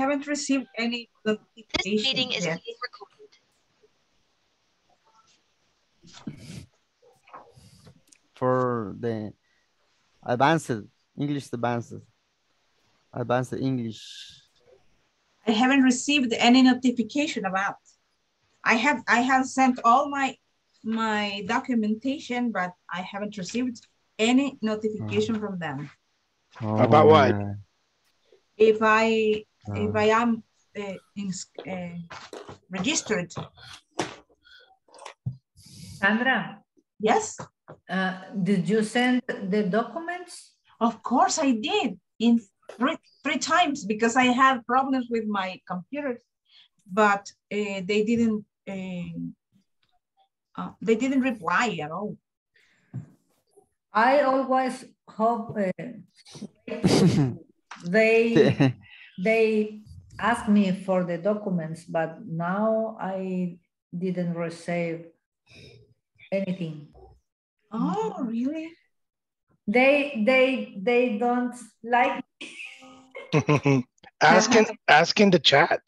haven't received any This meeting is yet. being recorded. for the advanced English advanced advanced English. I haven't received any notification about. I have I have sent all my my documentation, but I haven't received any notification mm. from them. Oh, about Oh, what? If I if I am uh, in, uh, registered, Sandra, yes, uh, did you send the documents? of course I did in three three times because I had problems with my computer, but uh, they didn't uh, uh, they didn't reply at all. I always hope uh, they they asked me for the documents, but now I didn't receive anything. Oh, really? They they they don't like ask in, ask in the chat.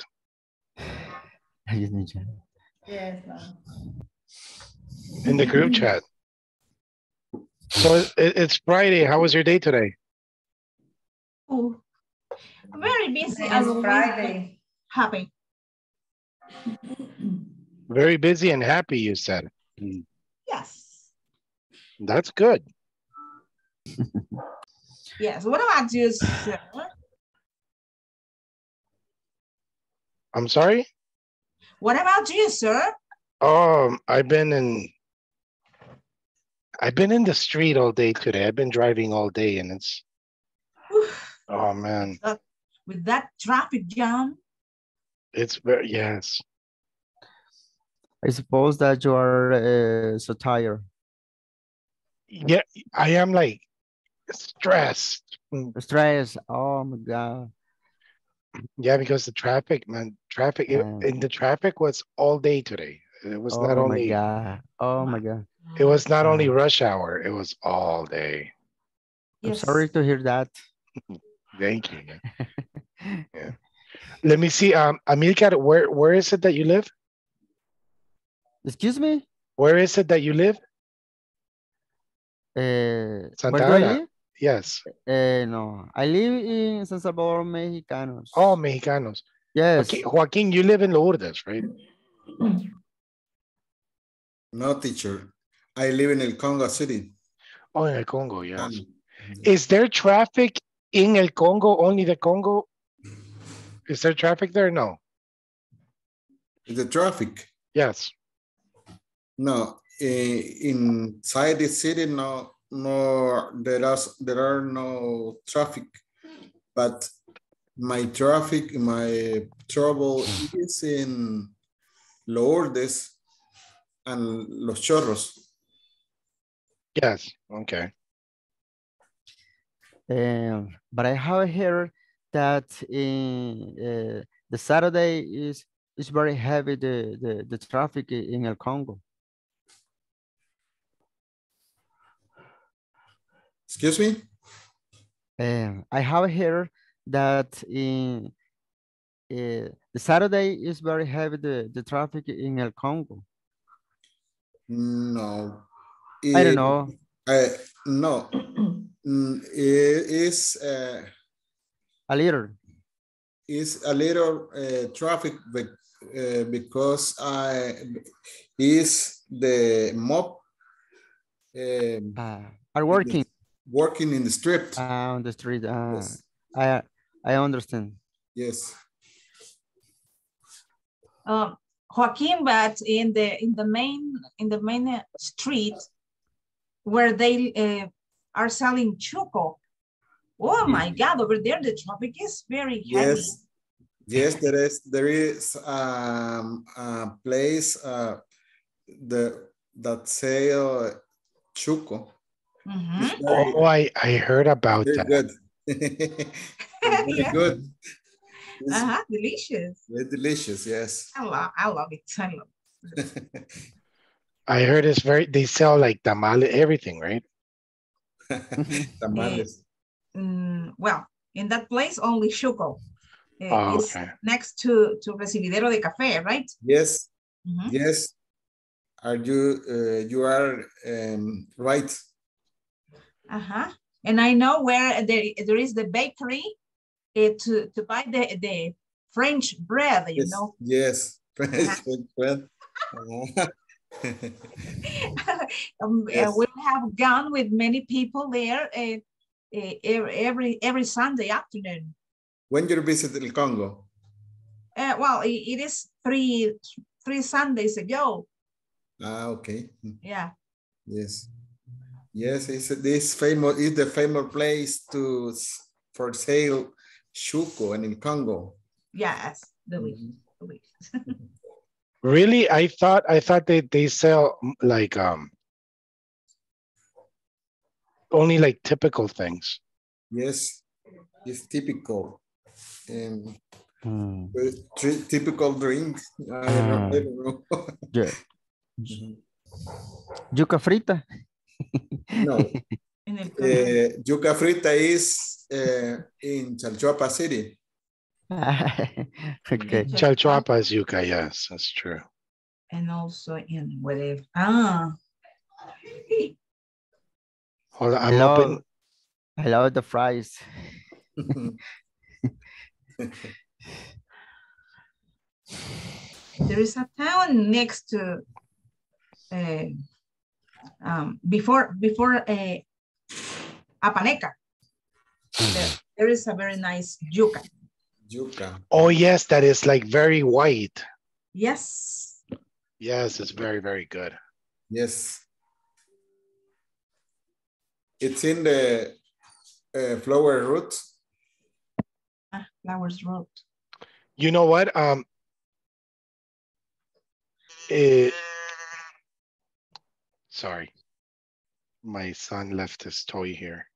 I just need to- yes. no. in the group chat. So it, it- it's Friday. How was your day today? Oh, very busy. It's as always, but Friday. Happy. Very busy and happy, you said. Yes. That's good. Yes. What about you, sir? I'm sorry. What about you, sir? Um, I've been in. I've been in the street all day today. I've been driving all day, and it's. Oh man, With that traffic jam, it's very yes. I suppose that you are uh, so tired. Yeah, I am like stressed. Stress. Oh my God. Yeah, because the traffic, man, traffic. it- Yeah. And the traffic was all day today. It was oh not my only. God. Oh my God. It was not only rush hour. It was all day. I'm sorry to hear that. Thank you. man. yeah. Let me see. Um, Amilcar, where where is it that you live? Excuse me? Where is it that you live? Uh, Santa where do I Ana. Yes. Uh, no, I live in San Salvador, Mexicanos. Oh, Mexicanos. yes. Okay, Joaquin, you live in Lourdes, right? No, teacher. I live in El Congo City. Oh, in El Congo, yes. Um, Is there traffic in El Congo? Only the Congo? Is there traffic there? No. Is the traffic. Yes. No, eh, inside the city, no, no, there are there are no traffic, but my traffic, my trouble is in Lourdes and Los Chorros. Yes. Okay. Um, but I have heard that in uh, the Saturday is is very heavy the, the, the traffic in El Congo. Excuse me? Um, I have heard that in uh, the Saturday is very heavy the, the traffic in El Congo. No. I don't Eh, know. I, no, Mm, it is, uh, A little. It's a little uh, traffic bec- uh, because I is the mob um, Uh, are working working in the street. uh, on the street. Uh, Yes. I I understand. Yes. Um, Joaquin, but in the in the main in the main uh, street where they uh, are selling choco. Oh my God! Over there, the traffic is very heavy. Yes. Yes, there is there is um, a place uh, the that sell chuco. Mhm. Very, Oh, I, I heard about very that. good. very Yeah. good. It's Uh-huh, delicious. very delicious. Yes. I love, I love it. I love it. I heard it's very, they sell like tamale, everything, right? Tamales. Mm, well, in that place, only choco. uh, Oh, is okay. next to, to Recibidero de Café, right? Yes, Mhm. yes. Are you, uh, you are um, right. Uh-huh. And I know where there, there is the bakery uh, to, to buy the, the French bread, you Yes, know. Yes. French bread. Uh-huh. um, uh, we have gone with many people there uh, every, every every Sunday afternoon. When you visit El Congo? Uh, well, it, it is three three Sundays ago. Ah, okay. Yeah. Yes. Yes, it's this famous is the famous place to for sale Shuko and in Congo. Yes. The week. Mhm. The week. Really? I thought I thought they they sell like um only like typical things. Yes, it's typical. And Mm, typical drink. I don't know. I don't know. yeah. Mhm. Yuca frita. no, In uh, yuca frita is uh, in Chalchuapa City. okay. Chalchuapa is yuca, yes, that's true. and also in whatever. Ah. Hold I'm Hello. open. I love the fries. there is a town next to uh, um, before before uh, Apaneca. There, there is a very nice yuca. yuca. Oh yes, that is like very white. Yes. Yes, it's very, very good. Yes. It's in the uh, flower route. Ah, Flowers route. You know what? Um it, sorry. My son left his toy here.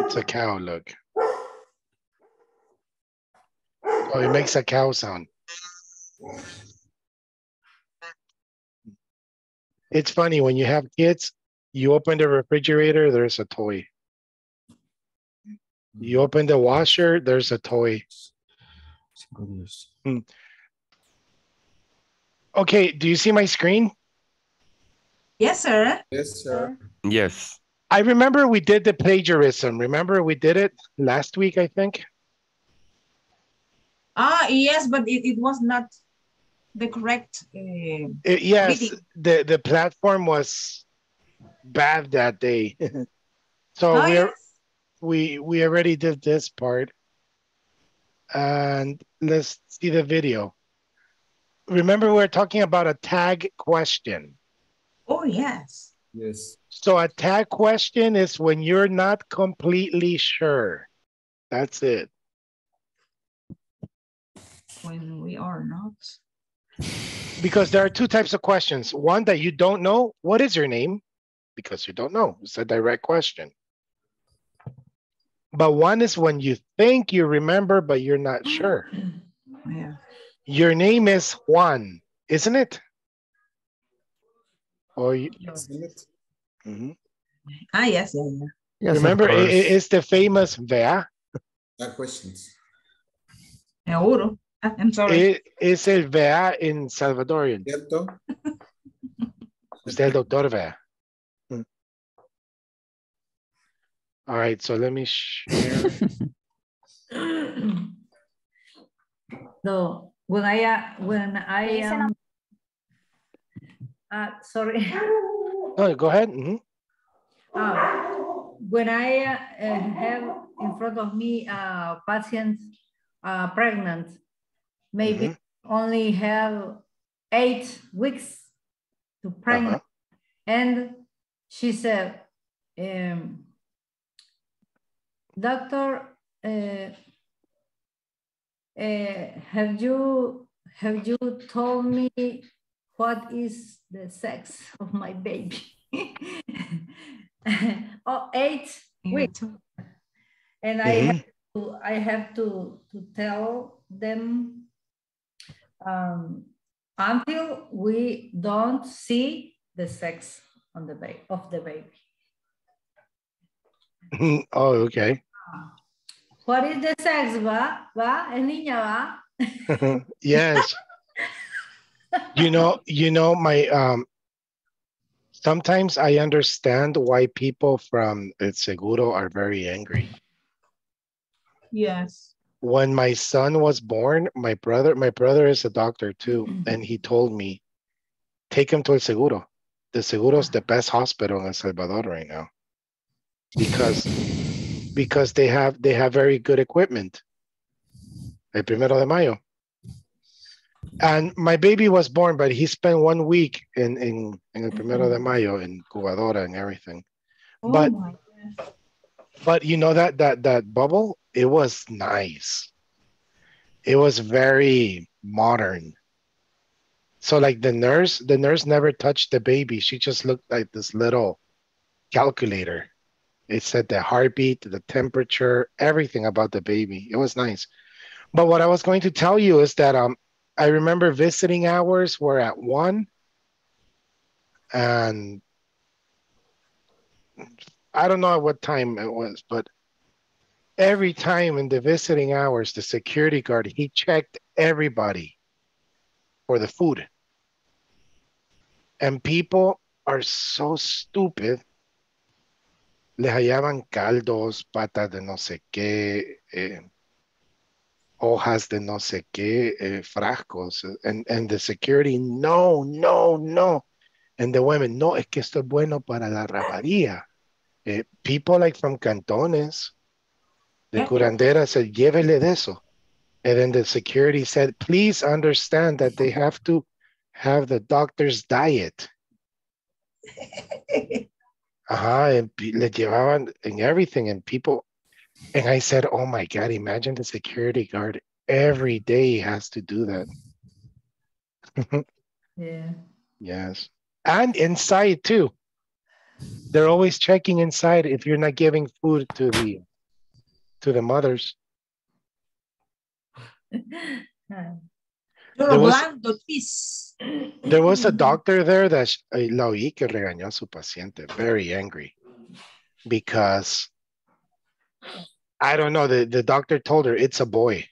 It's a cow, look. Oh, it makes a cow sound. It's funny when you have kids, you open the refrigerator, there's a toy. You open the washer, there's a toy. Okay, do you see my screen? Yes, sir. Yes, sir. Yes. I remember we did the plagiarism. Remember we did it last week, I think? Ah, yes, but it, it was not the correct. Uh, Uh, yes, Reading. the, the platform was bad that day. so oh, we're, yes. we we already did this part. And let's see the video. Remember, we're talking about a tag question. Oh, yes. Yes. So a tag question is when you're not completely sure. That's it. When we are not. Because there are two types of questions. One that you don't know, what is your name? Because you don't know. It's a direct question. But one is when you think you remember, but you're not sure. Yeah. Your name is Juan, isn't it? Or you, Isn't it? Mhm. Ah, yes, yeah, yeah. Yes, remember, i- i- it's the famous Vea. That questions. Seguro. I'm sorry. It- Es el Vea in Salvadorian. ¿Cierto? Es del doctor Vea. Mm. All right, so let me share. So when I, uh, when I am, uh, sorry. No, go ahead. Mhm. Uh, When I uh, uh, have in front of me a patient uh, pregnant, maybe Mhm. only have eight weeks to pregnant. And she said, um, doctor, uh, uh, have you have you told me what is the sex of my baby? oh, eight weeks. And I Mhm. have to, I have to, to tell them um, until we don't see the sex on the baby of the baby. oh, okay. What is the sex, va? Va? Es niña, va? yes. you know, you know, my um sometimes I understand why people from El Seguro are very angry. Yes. When my son was born, my brother, my brother is a doctor too, mm-hmm. and he told me, take him to El Seguro. The Seguro is the best hospital in El Salvador right now. Because because they have they have very good equipment. El primero de mayo. And my baby was born, but he spent one week in in, in el primero de mm-hmm. mayo in Cubadora and everything. Oh But- But you know that that that bubble, it was nice. It was very modern. So like the nurse, the nurse never touched the baby. She just looked like this little calculator. It said the heartbeat, the temperature, everything about the baby. It was nice. But what I was going to tell you is that um I remember visiting hours were at one and I don't know at what time it was, but every time in the visiting hours, the security guard, he checked everybody for the food. And people are so stupid. Les hallaban caldos, patas de no sé qué, eh, hojas de no sé qué, eh, frascos. And, and the security, no, no, no. And the women, no, es que esto es bueno para la rabaría. Eh, people like from Cantones, the Yeah. curandera said, llévele de eso. And then the security said, please understand that they have to have the doctor's diet. Ajá, and le llevaban and everything and people. And I said, oh my God, imagine the security guard every day has to do that. Yeah. Yes. And inside too. They're always checking inside if you're not giving food to the to the mothers. You're was- There was a doctor there that eh, la oí que regañó a su paciente, very angry because I don't know, the, the doctor told her it's a boy.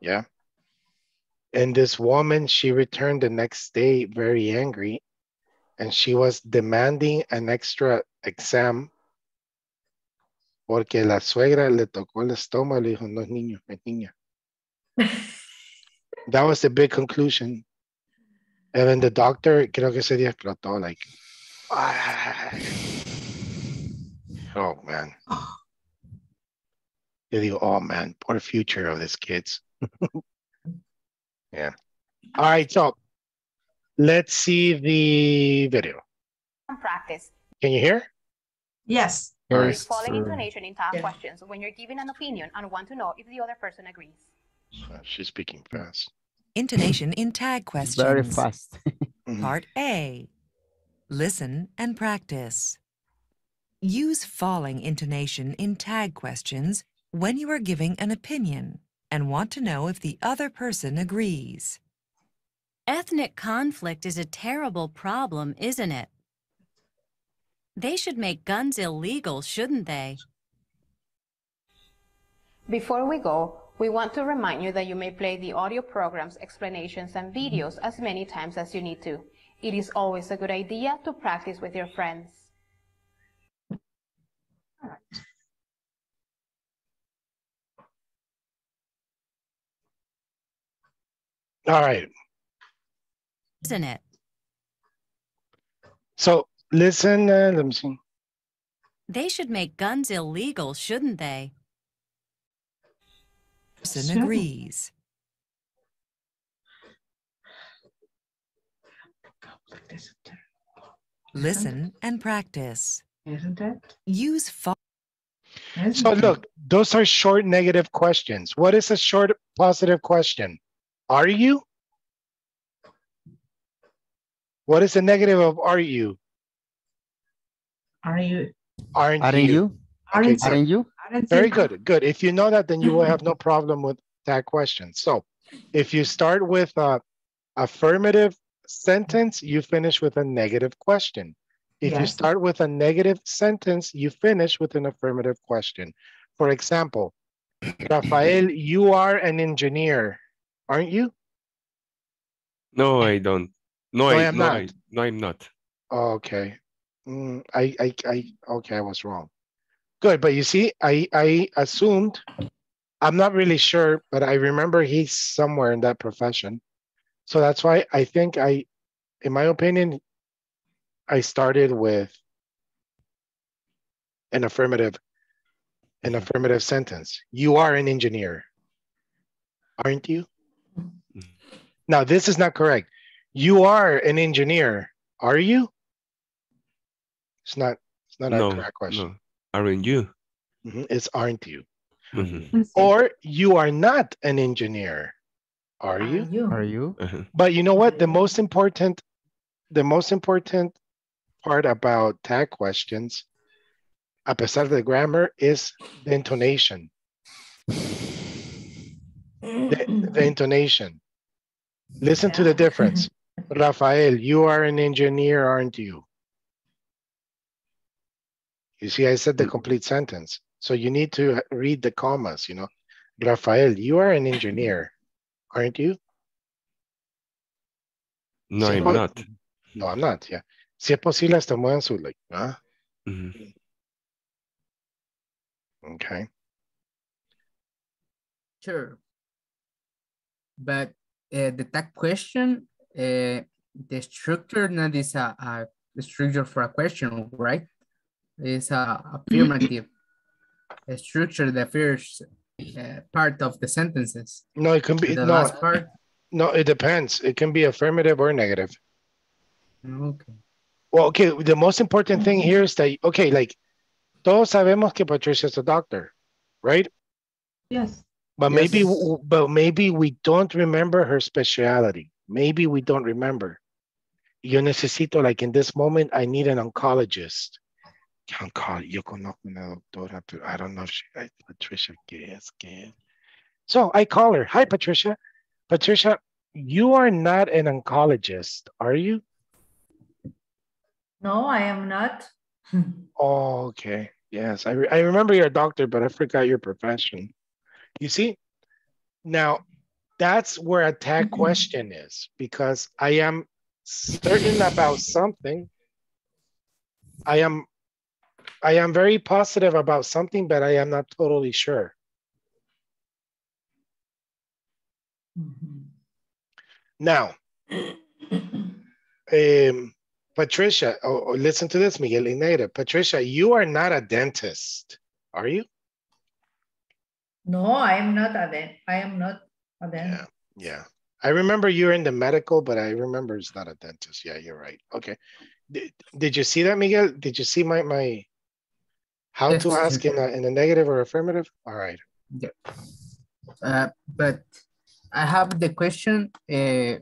Yeah. And this woman, she returned the next day very angry and she was demanding an extra exam porque la suegra le tocó el estómago y le dijo, no es niño, es niña. That was the big conclusion. And then the doctor, creo que ese día explotó, like, "Ah." oh man. Yo digo, oh man, poor future of these kids. yeah. All right, so let's see the video. practice. Can you hear? Yes. Yes. Following sir. intonation in tag Yeah. questions when you're giving an opinion and want to know if the other person agrees. Uh, She's speaking fast. Intonation in tag questions. Very fast. Part A. Listen and practice. Use falling intonation in tag questions when you are giving an opinion and want to know if the other person agrees. Ethnic conflict is a terrible problem, isn't it? They should make guns illegal, shouldn't they? Before we go, we want to remind you that you may play the audio programs, explanations, and videos as many times as you need to. It is always a good idea to practice with your friends. All right. Isn't it? So listen, uh, let me see. They should make guns illegal, shouldn't they? Person Sure. agrees. Listen and practice. Isn't it? Use fa- Isn't So look, those are short negative questions. What is a short positive question? Are you? What is the negative of are you? Are you? Aren't, Aren't you? you? Aren't good. you? Aren't you? Very good. Good. If you know that, then you will have no problem with that question. So if you start with a affirmative sentence, you finish with a negative question. If you start with a negative sentence, you finish with an affirmative question. For example, Rafael, you are an engineer, aren't you? No, I don't. No, No, I, I'm no, not. I, no, I'm not. Oh, okay. Mm, I, I, I, okay, I was wrong. Good, but you see, I, I assumed, I'm not really sure, but I remember he's somewhere in that profession. So that's why I think I, in my opinion, I started with an affirmative, an affirmative sentence. You are an engineer, aren't you? Now, this is not correct. You are an engineer, are you? It's not, it's not no, a correct question. no. Aren't you? Mhm, It's aren't you? Mhm, Or you are not an engineer, are Are you? you? Are you? uh-huh. But you know what? The most important, the most important part about tag questions, a pesar de grammar, is the intonation. The, the intonation. Listen to the difference. Rafael, you are an engineer, aren't you? You see, I said the complete sentence. So you need to read the commas, you know. Rafael, you are an engineer, aren't you? No, Sí, I'm po- not. No, I'm not, yeah. Si es posible, hasta muevan su like, ah, Mhm. okay. Sure. But uh, the tag question, uh, the structure not is a, a structure for a question, right? It's a affirmative a structure, the first uh, part of the sentences. No, it can be, The no, last part, no, it depends. It can be affirmative or negative. okay. Well, okay, the most important thing here is that, okay, like, todos sabemos que Patricia's a doctor, right? Yes. But Yes. maybe, but maybe we don't remember her specialty. Maybe we don't remember. Yo necesito, like in this moment, I need an oncologist. Onco- Yo conozco una doctora, pero I don't know if she, I- Patricia. ¿Qué? So I call her. Hi, Patricia. Patricia, you are not an oncologist, are you? No, I am not. Oh, okay. Yes, I, re- I remember you're a doctor, but I forgot your profession. You see, now that's where a tag mm-hmm. question is because I am certain about something. I am, I am very positive about something, but I am not totally sure. Mhm. Now, um, Patricia, oh, oh, listen to this, Miguel Ineira. Patricia, you are not a dentist, are you? No, I am not a den. I am not a dentist. Yeah, yeah. I remember you're in the medical, but I remember it's not a dentist. Yeah, you're right. Okay. Did, did you see that, Miguel? Did you see my my how to ask in a in a negative or affirmative? All right. Uh, but I have the question, uh,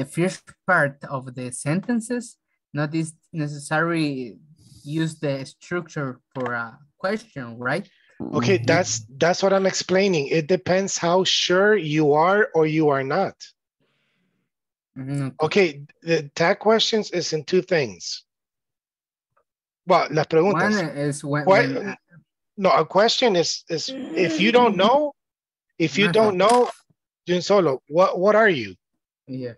the first part of the sentences, not is necessary use the structure for a question, right? Okay, that's that's what I'm explaining. It depends how sure you are or you are not. Mhm, Okay, the tag questions is in two things. Well, las One preguntas. is when, What- when, uh, No, a question is is if you don't know, if you don't know, Jun Solo, what what are you? yeah,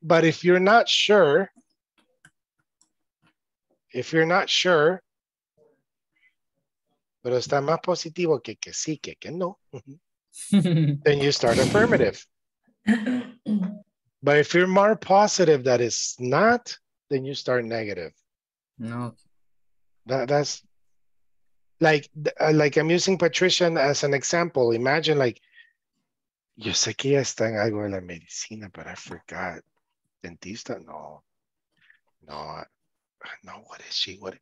But if you're not sure, if you're not sure, pero está más positivo que que sí, que que no, then you start affirmative. But if you're more positive that it's not, then you start negative. No, That, that's like, uh, like I'm using Patricia as an example. Imagine like, yo sé que ella está en algo de la medicina, but I forgot. Dentista, no. No, no, what is she? What?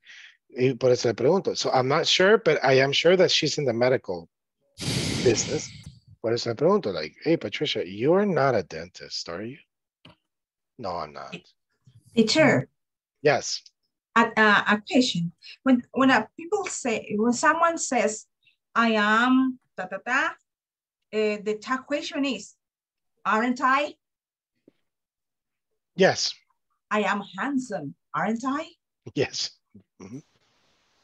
Y por eso le pregunto. So I'm not sure, but I am sure that she's in the medical business. Por eso le pregunto, like, hey, Patricia, you're not a dentist, are you? No, I'm not. Teacher, Yes. A, a, a question. When when a people say when someone says, "I am da da da," uh, the tag question is, "Aren't I? Yes. I am handsome, aren't I?" Yes. Mm-hmm.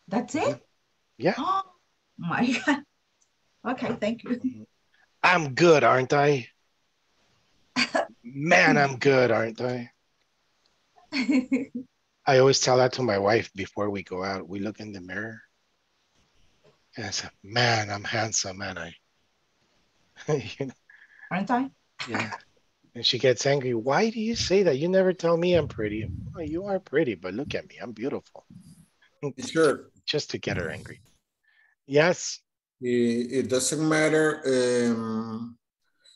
That's it. Mm-hmm. Yeah. Oh my God! Okay, thank you. Mm-hmm. I'm good, aren't I? Man, I'm good, aren't I? I always tell that to my wife before we go out. We look in the mirror. And I say, man, I'm handsome, man. I you know, Aren't I? yeah. And she gets angry. Why do you say that? You never tell me I'm pretty. Well, you are pretty, but look at me. I'm beautiful. Sure. Just to get her angry. Yes. It, it doesn't matter. Um,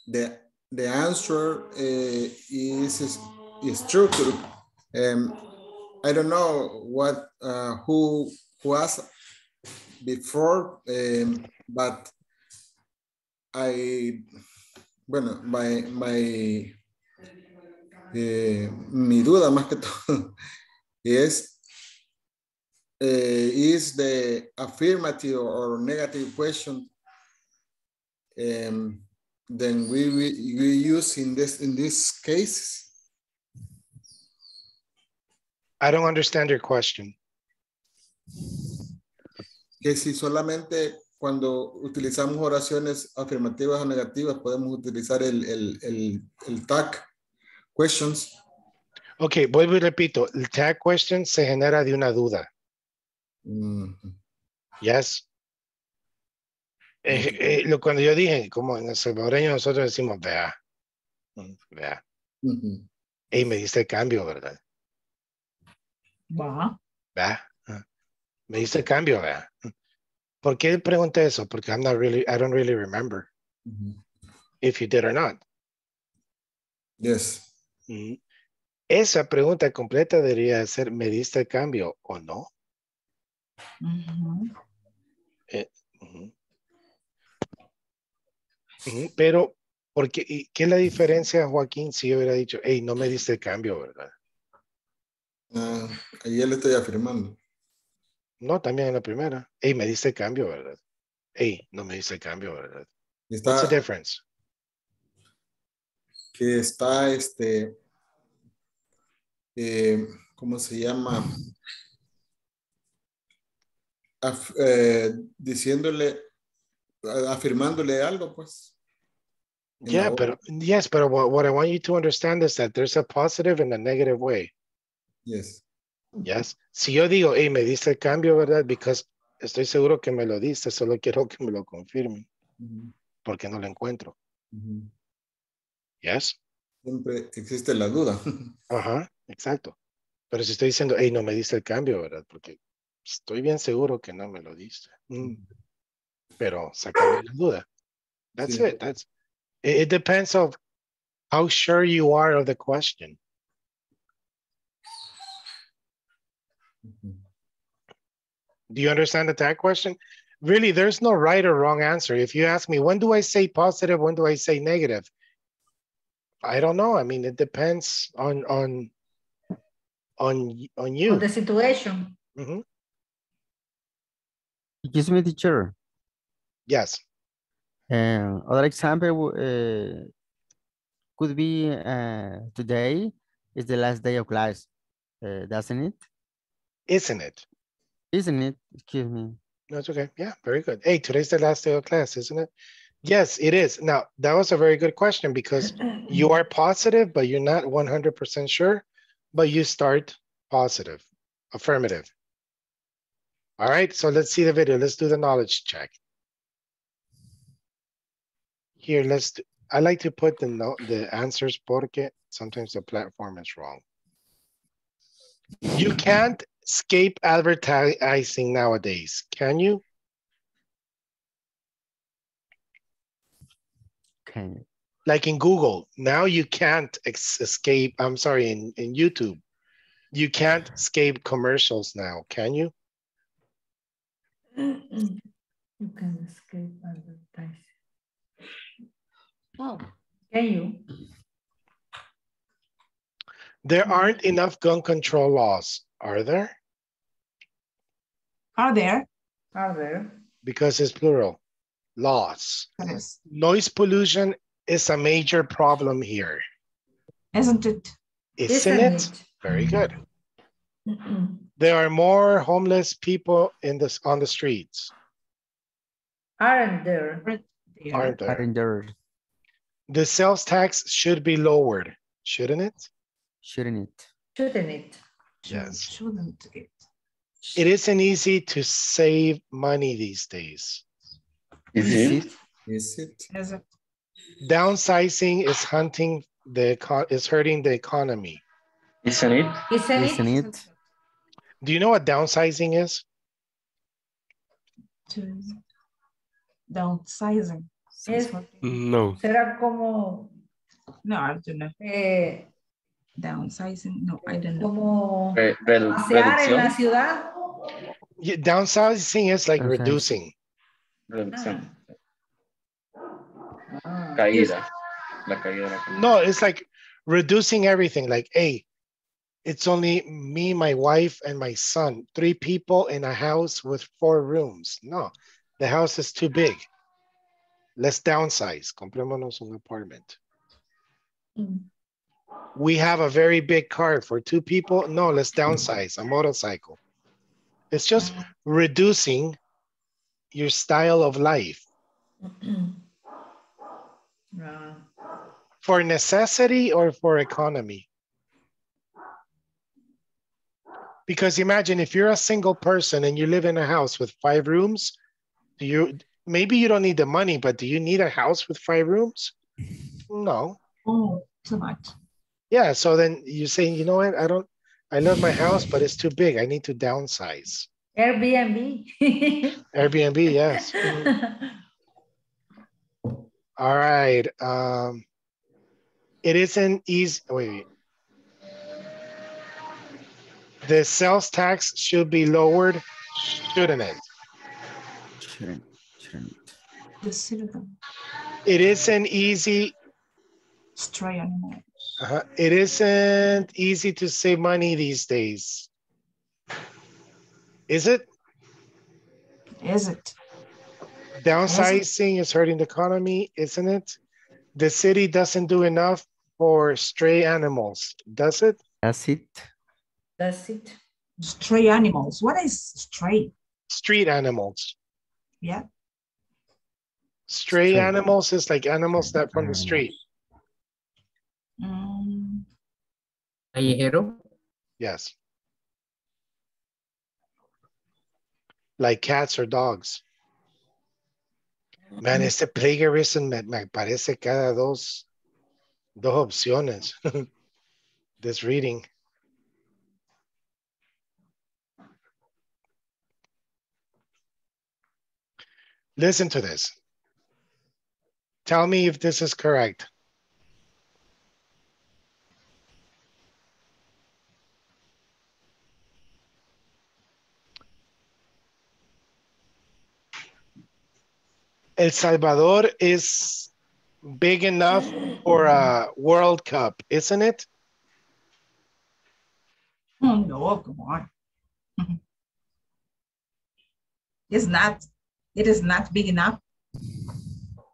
the the answer uh, is, is is structured. Um, I don't know what uh, who asked before, um, but I bueno, my my eh, mi duda más que todo es uh, is the affirmative or negative question um, then we, we, we use in this in this case I don't understand your question. que si solamente cuando utilizamos oraciones afirmativas o negativas podemos utilizar el, el, el, el tag questions Ok, vuelvo y repito. El tag question se genera de una duda. Mm, Yes. Eh, eh, lo, cuando yo dije, como en el salvadoreño nosotros decimos, vea, Mm, vea. Y me diste el cambio, ¿verdad? Va. Ah, Me diste el cambio, vea. ¿Por qué pregunté eso? Porque I'm not really, I don't really remember Ujú. if you did or not. yes Mm. Esa pregunta completa debería ser, ¿me diste el cambio o no? Ujú, Pero, porque, ¿qué es la diferencia, Joaquín, si yo hubiera dicho, hey, no me diste el cambio, ¿verdad? Ah, ahí ya le estoy afirmando No, también en la primera. Hey, me diste el cambio, ¿verdad? Hey, no me el cambio, ¿verdad? está What's the difference? que está este eh, ¿cómo se llama? Af- eh, diciéndole afirmándole algo pues Yeah, but yes, but what, what I want you to understand is that there's a positive and a negative way. Yes Yes. Si yo digo, hey, me diste el cambio, ¿verdad? Because estoy seguro que me lo diste, solo quiero que me lo confirmen, Ujú, porque no lo encuentro. ujú. Yes. siempre existe la duda Ajá, exacto. Pero si estoy diciendo, hey, no me diste el cambio, ¿verdad? Porque estoy bien seguro que no me lo diste. Mm, Pero sácame la duda. That's Sí. it. That's it, it depends of how sure you are of the question. Ujú. Do you understand the tag question? Really, there's no right or wrong answer. If you ask me, when do I say positive? When do I say negative? I don't know. I mean, it depends on on on on you. On the situation. Mm-hmm. Excuse me, teacher. Yes. Uh, other example uh, could be uh, today is the last day of class, uh, doesn't it? Isn't it? Isn't it? Excuse me. No, it's okay. Yeah, very good. Hey, today's the last day of class, isn't it? Yes, it is. Now, that was a very good question because you are positive, but you're not 100% sure, but you start positive, affirmative. All right, so let's see the video. Let's do the knowledge check. Here, let's, do- I like to put the note, the answers porque sometimes the platform is wrong. You can't escape advertising nowadays, can you? Okay. like in Google, now you can't escape, I'm sorry, in, in YouTube, you can't escape commercials now, can you? You can escape advertising. Oh, can you? There aren't enough gun control laws, are there? Are there? Are there? Because it's plural, laws. Yes. Noise pollution is a major problem here, Isn't it? isn't it? Very good. There are more homeless people in this, on the streets. aren't there. Aren't there? Aren't there, The sales tax should be lowered, shouldn't it? shouldn't it? Shouldn't it? Yes. Shouldn't it? It isn't easy to save money these days. Is Is it? it? Is it? Is it? Downsizing is hunting the econ is hurting the economy. Isn't it? Isn't Isn't it? it? Do you know what downsizing is? To downsizing. Es- No. Será como, No, I don't know. eh, Downsizing. No, I don't know. como Re- re- pasear en la ciudad. Yeah, downsizing is like Okay. reducing. Reducción. Ah. Caída. La caída la economía. No, it's like reducing everything. Like, hey, it's only me, my wife, and my son. Three people in a house with four rooms. No, the house is too big. Let's downsize. Comprémonos un apartment. Mm. We have a very big car for two people. No, let's downsize a motorcycle. It's just reducing your style of life for necessity or for economy. Because imagine if you're a single person and you live in a house with five rooms, do you maybe you don't need the money, but do you need a house with five rooms? No. Oh, too much. Yeah, so then you say, you know what? I don't I love my house, but it's too big. I need to downsize. Airbnb. Airbnb, yes. All right. Um, it isn't easy. Wait, wait. The sales tax should be lowered, shouldn't it? Shouldn't, shouldn't. The citizen. It isn't easy. Stray animal. Uh, it isn't easy to save money these days. Is it? Is it? Downsizing is hurting the economy, isn't it? The city doesn't do enough for stray animals, does it? That's it. That's it. Stray animals. What is stray? Street animals. Yeah. Stray Stray. animals is like animals that from the street. Mm, Callejero. Yes. Like cats or dogs. Man, este plagiarism me, me parece cada dos, dos opciones. this reading. Listen to this. Tell me if this is correct. El Salvador is big enough for a World Cup, isn't it? Oh, no, come on. It's not, it is not big enough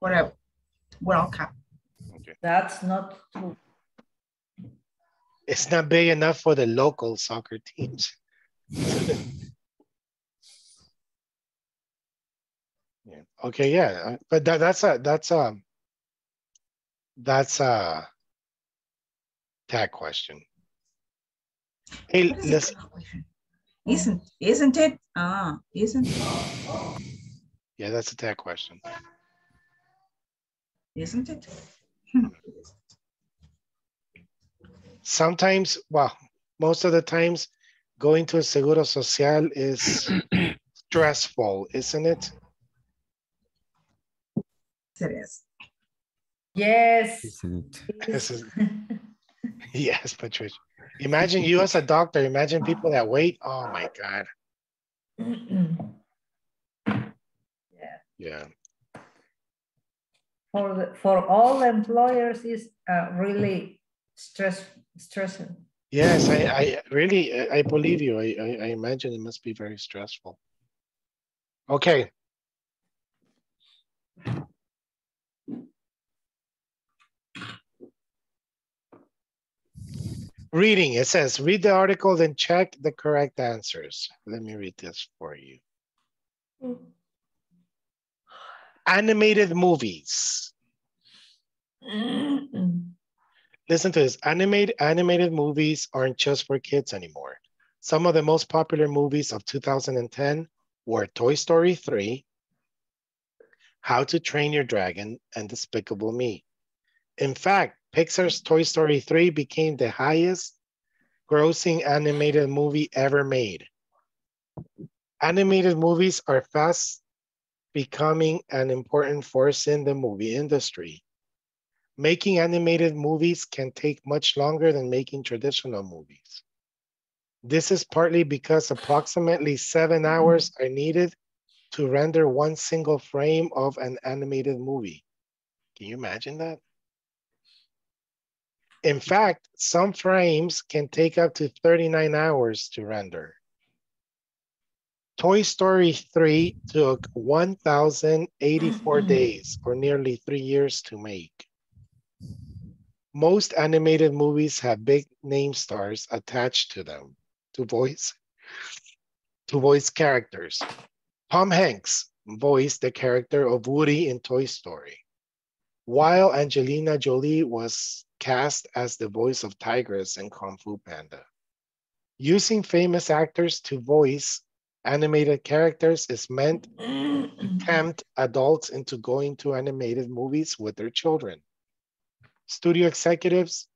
for a World Cup. That's not true. It's not big enough for the local soccer teams. Okay, yeah, uh, but that, that's a, that's a, that's a tag question. Hey, What is listen, it? Isn't, isn't it? Ah, isn't, yeah, that's a tag question. isn't it? Sometimes, well, most of the times, going to a Seguro Social is stressful, isn't it? It is. Yes. Isn't it? This is- Yes, Patricia. Imagine you as a doctor, imagine people that wait. Oh my God. Yeah. Yeah. For, the, for all employers is uh, really stress, stressing. Yes, I, I really, I I believe you. I, I, I imagine it must be very stressful. Okay. Reading, it says, read the article, then check the correct answers. Let me read this for you. Animated movies. Listen to this. Animated animated movies aren't just for kids anymore. Some of the most popular movies of 2010 were Toy Story 3, How to Train Your Dragon, and Despicable Me. In fact, Pixar's Toy Story 3 became the highest grossing animated movie ever made. Animated movies are fast becoming an important force in the movie industry. Making animated movies can take much longer than making traditional movies. This is partly because approximately seven hours are needed to render one single frame of an animated movie. Can you imagine that? In fact, some frames can take up to 39 hours to render. Toy Story 3 took 1,084 mm-hmm. days or nearly three years to make. Most animated movies have big name stars attached to them to voice to voice characters. Tom Hanks voiced the character of Woody in Toy Story, while Angelina Jolie was cast as the voice of Tigress in Kung Fu Panda. Using famous actors to voice animated characters is meant to tempt adults into going to animated movies with their children. Studio executives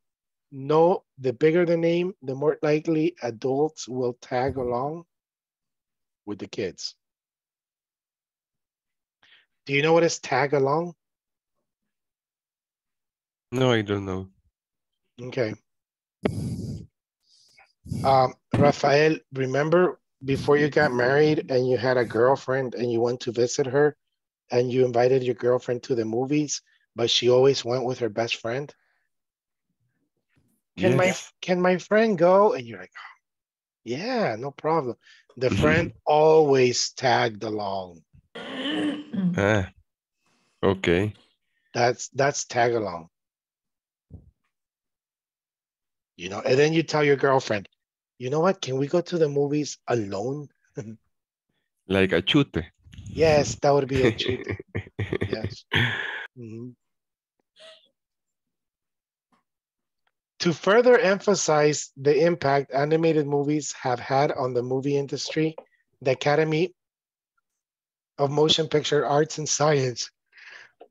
know the bigger the name, the more likely adults will tag along with the kids. Do you know what is tag along? No, I don't know. Okay. Um, Rafael, remember before you got married and you had a girlfriend and you went to visit her and you invited your girlfriend to the movies, but she always went with her best friend? Can my can my friend go? And you're like, "Oh, yeah, no problem. The friend always tagged along. Ah, okay. That's that's tag along. You know, and then you tell your girlfriend, you know what? Can we go to the movies alone? Like a chute. yes, that would be a chute yes. Mhm. To further emphasize the impact animated movies have had on the movie industry, the Academy of Motion Picture Arts and Science,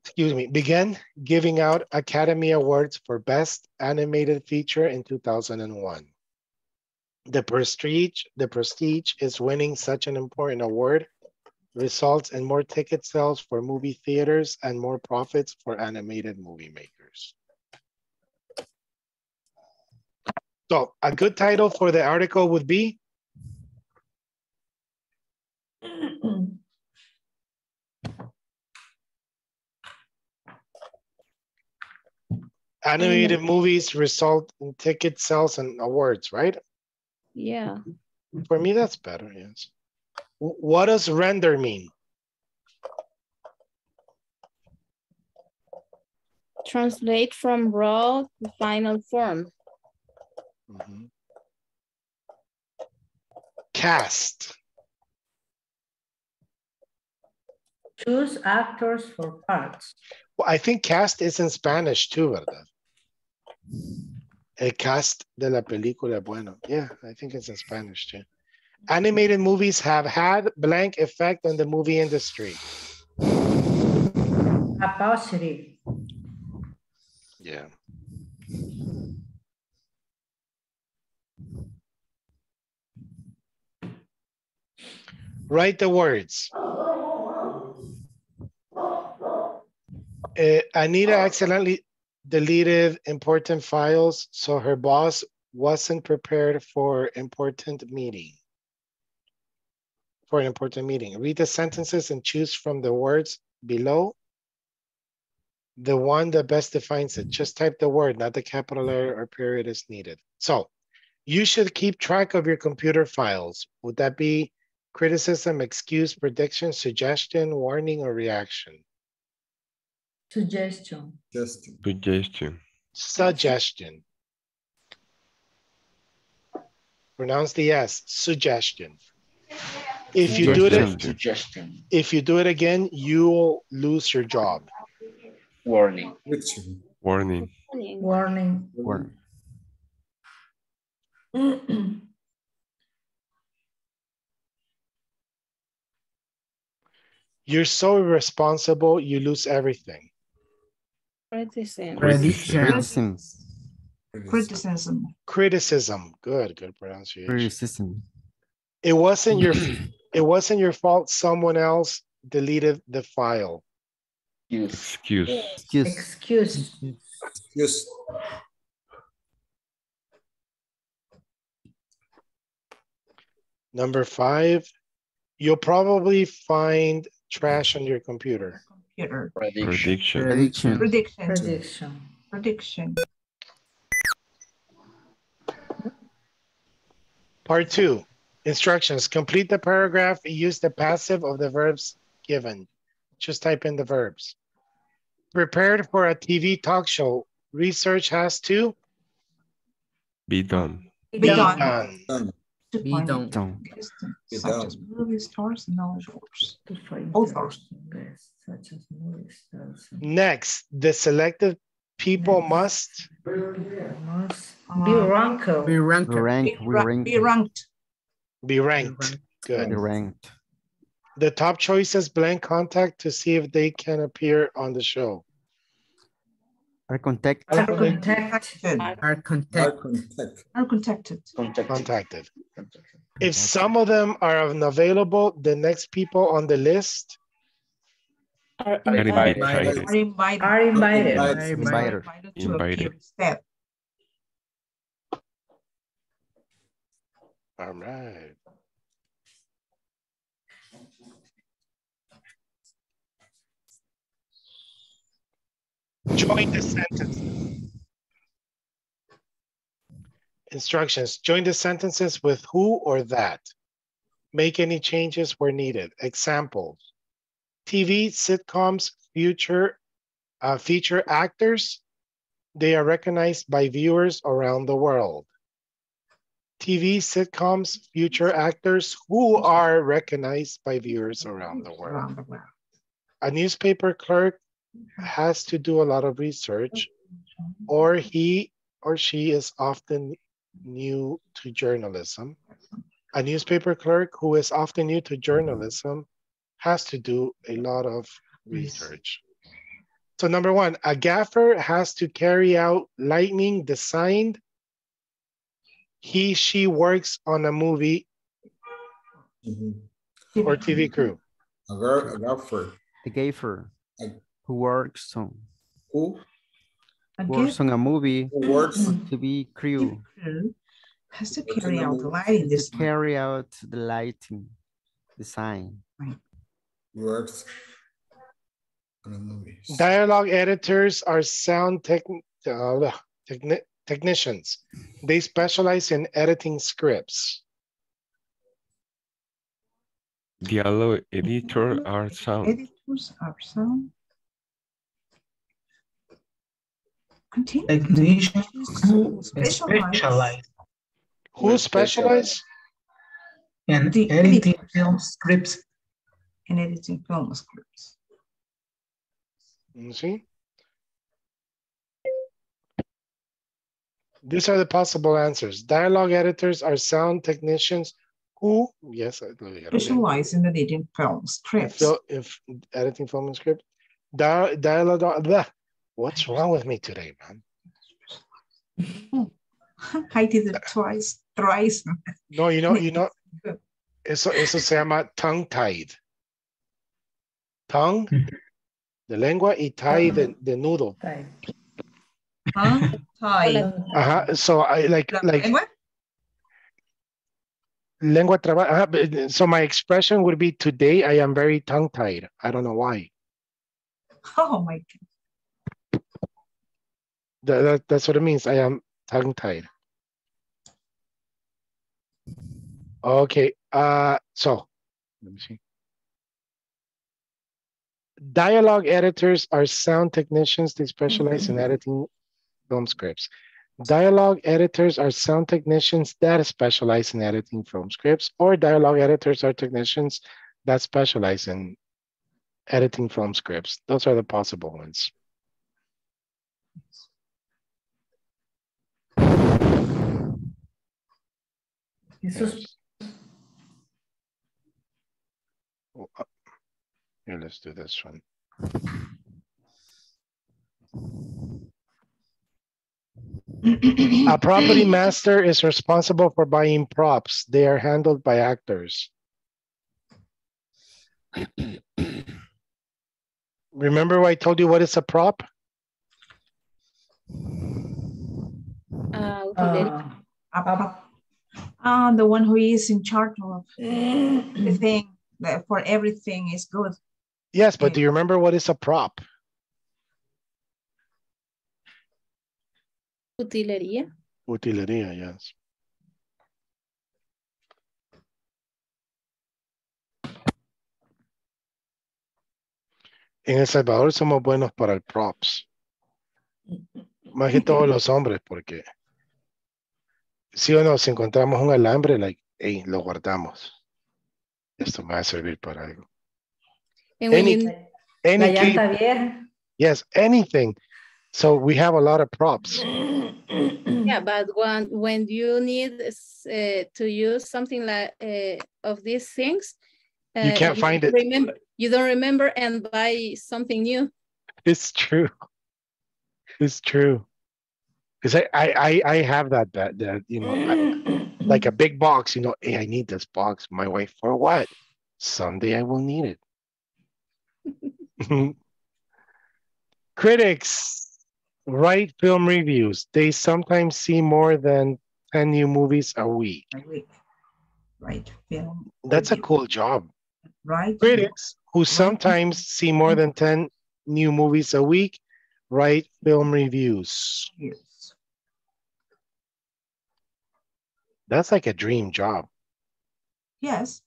excuse me, began giving out Academy Awards for Best Animated Feature in 2001. The prestige, the prestige is winning such an important award results in more ticket sales for movie theaters and more profits for animated movie makers. So a good title for the article would be Animated movies result in ticket sales and awards, right? Yeah. For me, that's better, yes. What does render mean? Translate from raw to final form. Mhm. Cast. Choose actors for parts. Well, I think cast is in Spanish too, ¿verdad? El cast de la película, bueno, yeah, I think it's in Spanish too. Animated movies have had blank effect on the movie industry. A positive. Yeah. Write the words. Uh, Anita accidentally deleted important files, so her boss wasn't prepared for important meeting. For an important meeting. Read the sentences and choose from the words below the one that best defines it. Just type the word, not the capital letter or period is needed. So you should keep track of your computer files. Would that be criticism, excuse, prediction, suggestion, warning, or reaction? Suggestion. Just Suggestion. Suggestion. Pronounce the S, suggestion. If you do it, Suggestion. Suggestion. if you do it again, you'll lose your job. Warning. Warning. Warning. Warning. Or You're so irresponsible, you lose everything. Prediction. Prediction. criticism. Criticism. Criticism. Good, good pronunciation. Criticism. It wasn't your it wasn't your fault. Someone else deleted the file. Use. Excuse. Excuse. Excuse. Yes. Number five, you'll probably find trash on your computer. Computer. Prediction. Prediction. Prediction. Prediction. Prediction. Prediction. Part two, instructions. Complete the paragraph. Use the passive of the verbs given. Just type in the verbs. Prepared for a TV talk show. Research has to Be done. Be be done. done. Done. To Be find done. Done. existence, Be Such as done. movie stars and knowledge workers. To find Authors. best, such as movies, stars, Next, the selected people must must Uh, be ranked. Be ranked. We rank. Be, We ra- rank. be ranked. be ranked. Good. Be ranked. The top choices blank contact to see if they can appear on the show. Are contact. Are contacted. Contacted. Are Eye contact. contact. Are contacted. Contact. Contacted. If some of them are unavailable, the next people on the list Are Are invited. invited. Invited. Are invited. Are invited. Invited. Are Invited. invited to Invited. All right. Join the sentences. Instructions, join the sentences with who or that. Make any changes where needed. Examples. TV sitcoms future uh, feature actors. They are recognized by viewers around the world. TV sitcoms future actors who are recognized by viewers around the world. Around the world. A newspaper clerk has to do a lot of research, or he or she is often new to journalism. A newspaper clerk who is often new to journalism has to do a lot of research. So number one, a gaffer has to carry out lightning designed. He, she works on a movie Mhm. or TV crew. A girl, a golfer. A gaffer A- who works on Who? A works on a movie Who works? TV crew crew has to carry out the movie. lighting to this carry out the lighting design. Works on a movie. Dialogue editors are sound tech, uh, techni- technicians. They specialize in editing scripts. Dialogue editor are sound. editors are sound. Continue. Technicians who Specialize. specialize Who specialize? in The editing editors. film scripts. in editing film scripts. You see? These are the possible answers. Dialogue editors are sound technicians who, yes, I look at it. Specialize in editing film scripts. Fil- if editing film and script. Dia- Dialogue, blah. What's wrong with me today, man? I did it twice, thrice. No, you know, you know, eso, eso se llama tongue tied. Tongue, de lengua, y tie de, de nudo. Tie. Huh? Tie. Uh-huh. So I like, like Lengua? lengua traba. So my expression would be today I am very tongue tied. I don't know why. Oh my God. That, that- that's what it means. I am tongue tied. Okay. Uh, so let me see. Dialogue editors are sound technicians. They specialize in editing film scripts. Dialogue editors are sound technicians that specialize in editing film scripts, or dialogue editors are technicians that specialize in editing film scripts. Those are the possible ones. Jesús, Oh, Here, let's do this one. A property master is responsible for buying props. They are handled by actors. Remember I told you what is a prop? Uh, uh, Uh, uh, the one who is in charge of the thing that for everything is good. Yes, but do you remember what is a prop? utilería. Utilería, yes. En El Salvador somos buenos para el props. Más que todos los hombres, porque si o no, si encontramos un alambre, like, hey, lo guardamos. Esto me va a servir para algo. And Any- you, Any la key- vieja. yes, anything. So we have a lot of props. yeah, but when when you need uh, to use something like uh, of these things, uh, You can't find don't it. Remember, you don't remember and buy something new. It's true. It's true. Because I, I, I, I have that, that, that, you know, I- like a mm-hmm. big box, you know, hey, I need this box. My wife, for what? Someday I will need it. Critics write film reviews. They sometimes see more than 10 new movies a week. A week. Right. Film. That's a cool job. Right. Critics who sometimes see more than 10 new movies a week write film reviews. Yes. That's like a dream job. Yes.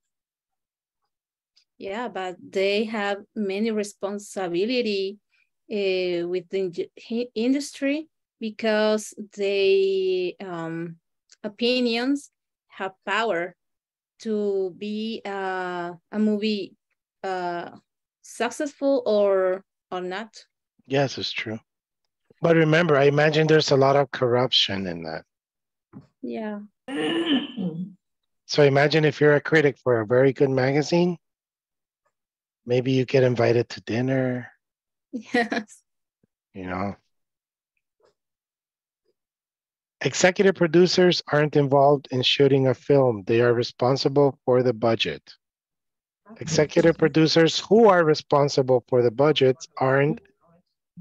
Yeah, but they have many responsibility uh, with the inj- industry because they um, opinions have power to be uh, a movie uh, successful or or not. Yes, it's true. But remember, I imagine there's a lot of corruption in that. Yeah. So imagine if you're a critic for a very good magazine, maybe you get invited to dinner, Yes. you know. Executive producers aren't involved in shooting a film. They are responsible for the budget. Executive producers who are responsible for the budgets aren't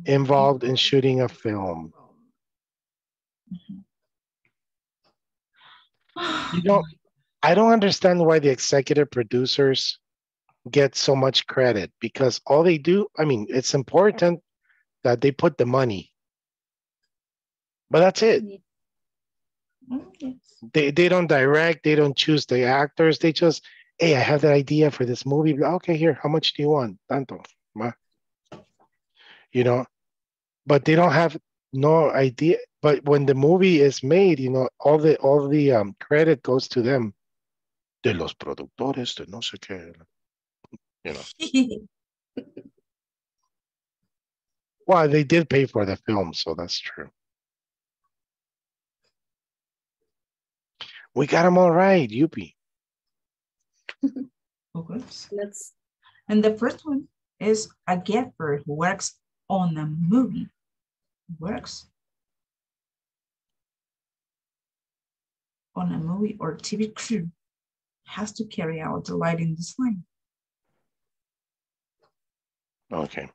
involved in shooting a film. Mm-hmm. You don't, I don't understand why the executive producers get so much credit because all they do, I mean, it's important that they put the money. But that's it. Mm, yes. They they don't direct, they don't choose the actors, they just, hey, I have that idea for this movie. Okay, here, how much do you want? Tanto. ma." You know, but they don't have no idea. But when the movie is made, you know, all the all the um, credit goes to them. De los productores, de no sé qué. You know. Well, they did pay for the film, so that's true. We got them all right, Yuppie. Okay. Let's And the first one is a gaffer who works on a movie. Works on a movie or TV crew has to carry out the lighting design. Okay.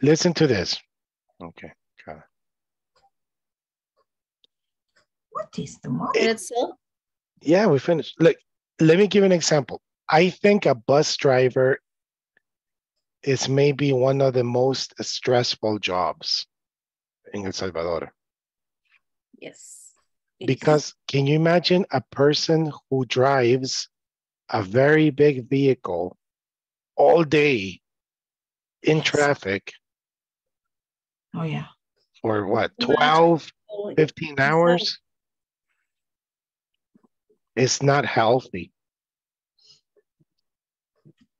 Listen to this. Okay. Got it. What is the movie? that's all. Yeah, we finished. Look, let me give you an example. I think a bus driver is maybe one of the most stressful jobs in El Salvador. Yes. Because can you imagine a person who drives a very big vehicle all day in traffic Oh yeah. for what, Imagine. 12, Oh, 15 hours. It's not healthy.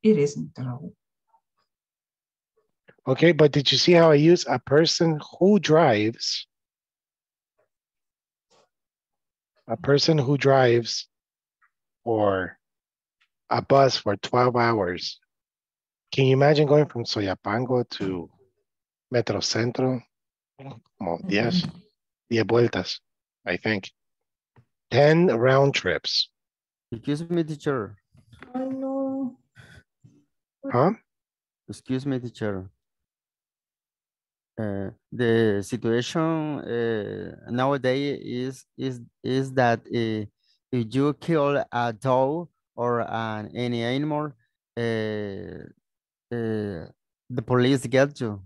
It isn't though. Okay, but did you see how I use a person who drives? A person who drives or a bus for 12 hours. Can you imagine going from Soyapango to Metro Centro? Como 10, 10 vueltas, I think. 10 round trips. Excuse me, teacher. I know. Huh? Excuse me, teacher. Uh, the situation uh, nowadays is is is that uh, if you kill a dog or an any animal, uh, uh, the police get you.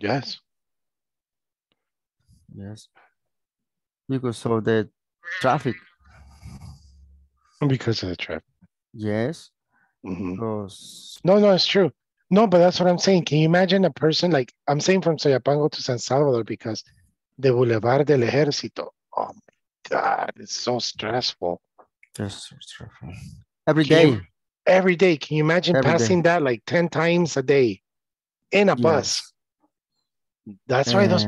Yes. Yes. Because of the traffic. Because of the traffic. Yes. Mhm. Because No, no, it's true. No, but that's what I'm saying. Can you imagine a person like I'm saying from Soyapango to San Salvador because the Boulevard del Ejército. Oh my God, it's so stressful. just every Can you- day. Every day. Can you imagine Every day. passing that like 10 times a day in a bus? That's why those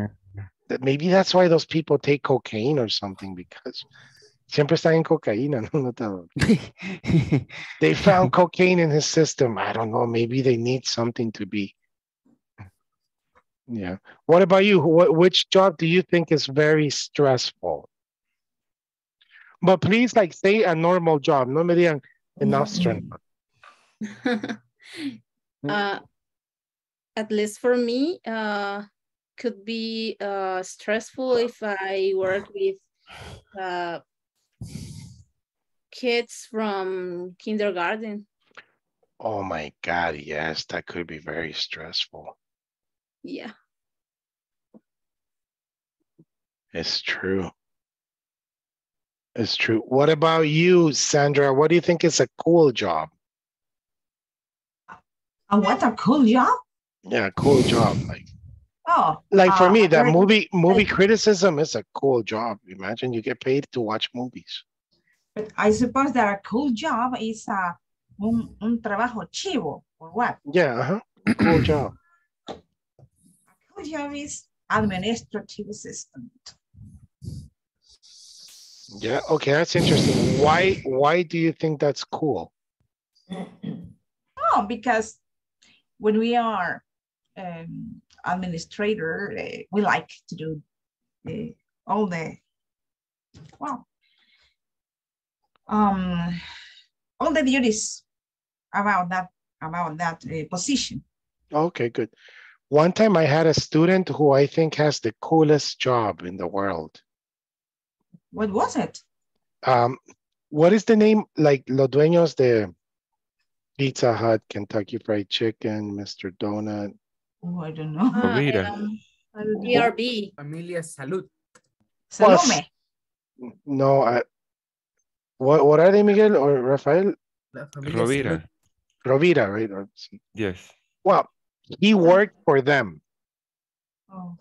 maybe that's why those people take cocaine or something because siempre están en cocaína, ¿no? No te- They found cocaine in his system. I don't know. Maybe they need something to be. Yeah. What about you? What which job do you think is very stressful? But please, like, say a normal job. No me digan an astronaut. uh, at least for me, uh, could be uh, stressful if I work with uh, kids from kindergarten. Oh my God! Yes, that could be very stressful. Yeah. It's true. It's true. What about you, Sandra? What do you think is a cool job? And what a cool job. Yeah, cool job. Like, Oh, like for uh, me, that movie movie criticism is a cool job. Imagine you get paid to watch movies. But I suppose that a cool job is a un, un trabajo chivo or what? Yeah, uh-huh. cool job. Cool job is administrative assistant. Yeah, okay, that's interesting. Why why do you think that's cool? Oh, because when we are um, administrator, uh, we like to do uh, all the well, um, all the duties about that about that uh, position. Okay, good. One time I had a student who I think has the coolest job in the world. What was it? Um, what is the name? Like los dueños de Pizza Hut, Kentucky Fried Chicken, Mr. Donut. Oh, I don't know. Ah, Rita. um, BRB. Familia Salud. Well, Salome. No, I, what what are they, Miguel or Rafael? La familia Rovira. Rovira, right? Yes. Well, he worked for them. Oh.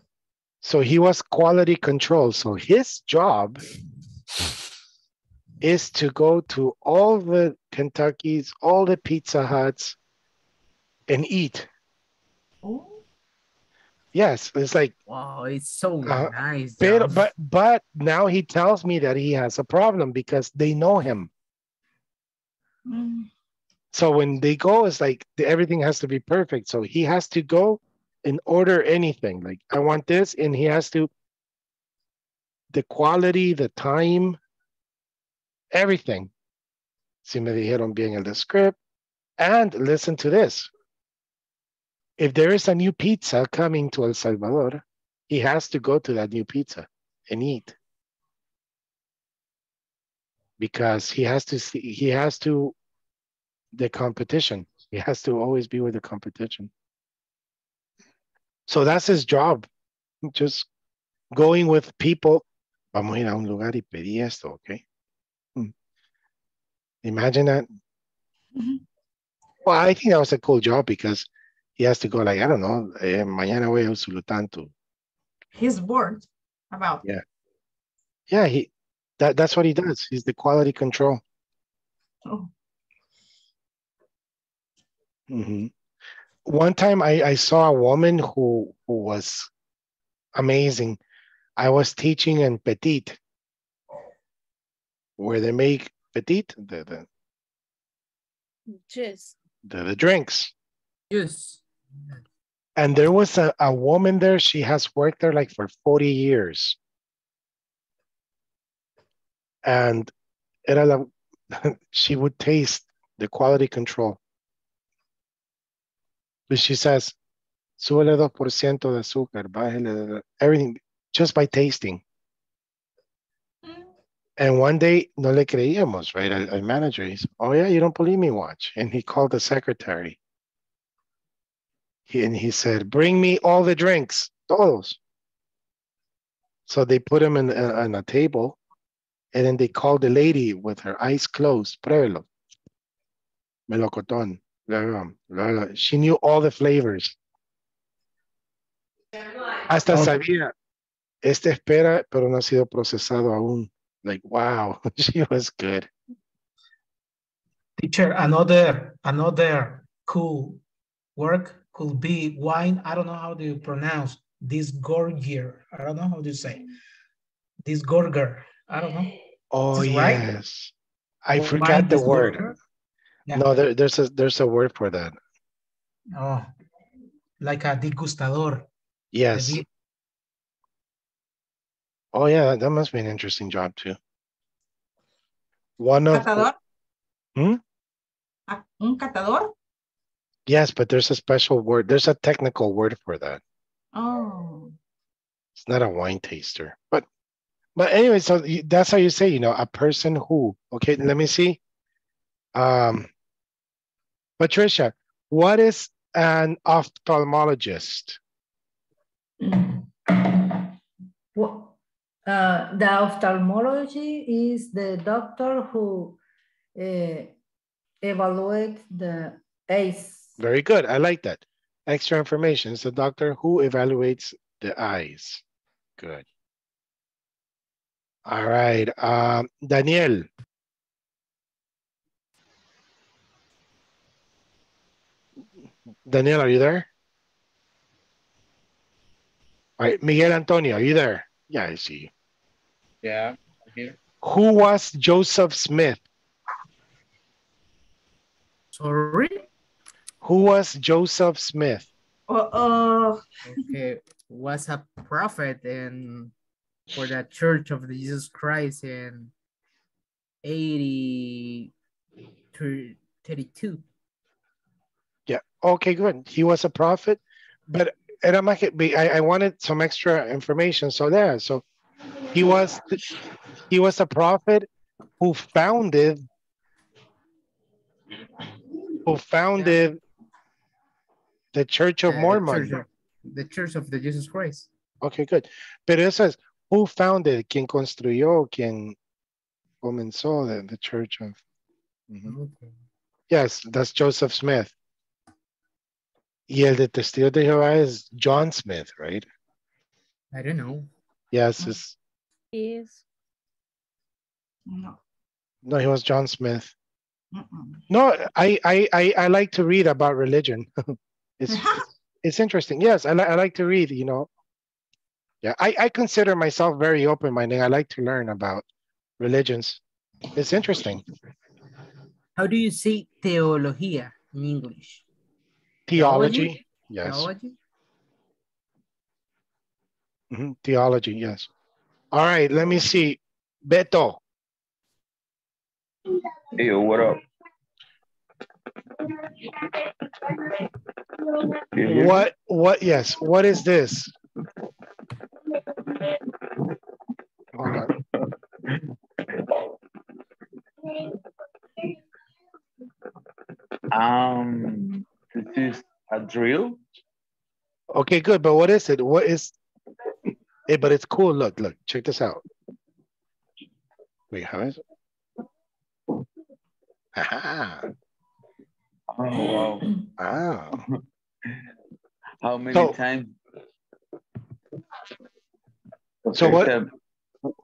So he was quality control. So his job is to go to all the Kentucky's, all the Pizza Huts and eat. Oh. Yes, it's like, Wow, it's so Uh, nice. but, but but now he tells me that he has a problem because they know him. Mm. So when they go, it's like the, everything has to be perfect. So he has to go and order anything. Like I want this, and he has to the quality, the time, everything. Si me dijeron bien el script. And listen to this. If there is a new pizza coming to El Salvador, he has to go to that new pizza and eat. Because he has to see, he has to the competition. He has to always be with the competition. So that's his job. Just going with people. Vamos a ir a un lugar y pedí esto, okay? Hmm. Imagine that. Mhm. Well, I think that was a cool job because he has to go like, I don't know, eh, mañana voy a Usulután to He's bored. about? Yeah. Yeah, he that that's what he does. He's the quality control. Oh. Mm -hmm. One time I, I saw a woman who who was amazing. I was teaching in Petit, where they make Petit, the, the, Yes. the, the drinks. Yes. And there was a, a woman there, she has worked there like for 40 years. And era la, she would taste the quality control. But she says, súbele 2% de azúcar, bájele everything, just by tasting. And one day, no le creíamos, right? Al, al manager, he's, oh yeah, you don't believe me, watch. And he called the secretary. And he said, bring me all the drinks, todos. So they put him in, a- on a table and then they called the lady with her eyes closed, pruébelo. Melocotón. She knew all the flavors. Hasta oh. sabía, este espera, pero no ha sido procesado aún. Like, wow, she was good. Teacher, another another cool work could be wine. I don't know how do you pronounce this gorgier. I don't know how to say this gorger. I don't know. Oh, Is this right? yes. I Wine forgot the word. Yeah. No, there, there's a there's a word for that. Oh, like a degustador. Yes. Oh, yeah, that must be an interesting job too. One of ¿Catador? Hmm? ¿Un catador? Yes, but there's a special word. There's a technical word for that. Oh. It's not a wine taster, but but anyway, so that's how you say, you know, a person who. Okay, let me see. Um, Patricia, what is an ophthalmologist? Wha- Uh, the ophthalmology is the doctor who uh, evaluates the eyes. Very good. I like that. Extra information. It's the doctor who evaluates the eyes. Good. All right. Um, Daniel. Daniel, are you there? All right. Miguel Antonio, are you there? Yeah, I see you. Yeah, I'm here. Who was Joseph Smith? Sorry? Who was Joseph Smith? Oh, oh. Okay, was a prophet and for the Church of Jesus Christ in 80 to 32. Yeah. Okay, good. He was a prophet, but era más que- be- I, I wanted some extra information. So there, so he was he was a prophet who founded who founded the Church of Uh, the Mormon. Church of- the Church of the Jesus Christ. Okay, good. Pero eso es who founded, quien construyó, quien comenzó the, the Church of. Mhm. Yes, that's Joseph Smith. Y el de Testigos de Jehová is John Smith, right? I don't know. Yes, it's, Yes. No. no, he was John Smith. Mm-mm. No, I, I, I, I like to read about religion. it's, it's interesting. Yes, I, li- I like to read, you know. Yeah, I, I consider myself very open-minded. I like to learn about religions. It's interesting. How do you say teología in English? Theology, yes. Theology? Mhm, Theology, yes. All right, let me see. Beto, Hey, what up? You hear me? what, what, yes, what is this? Hold on. Um, this is a drill. Okay, good, but what is it? What is, hey, but it's cool. Look, look, check this out. Wait, how is it? Aha. Oh, wow. Wow. How many So- times? So Okay, what? so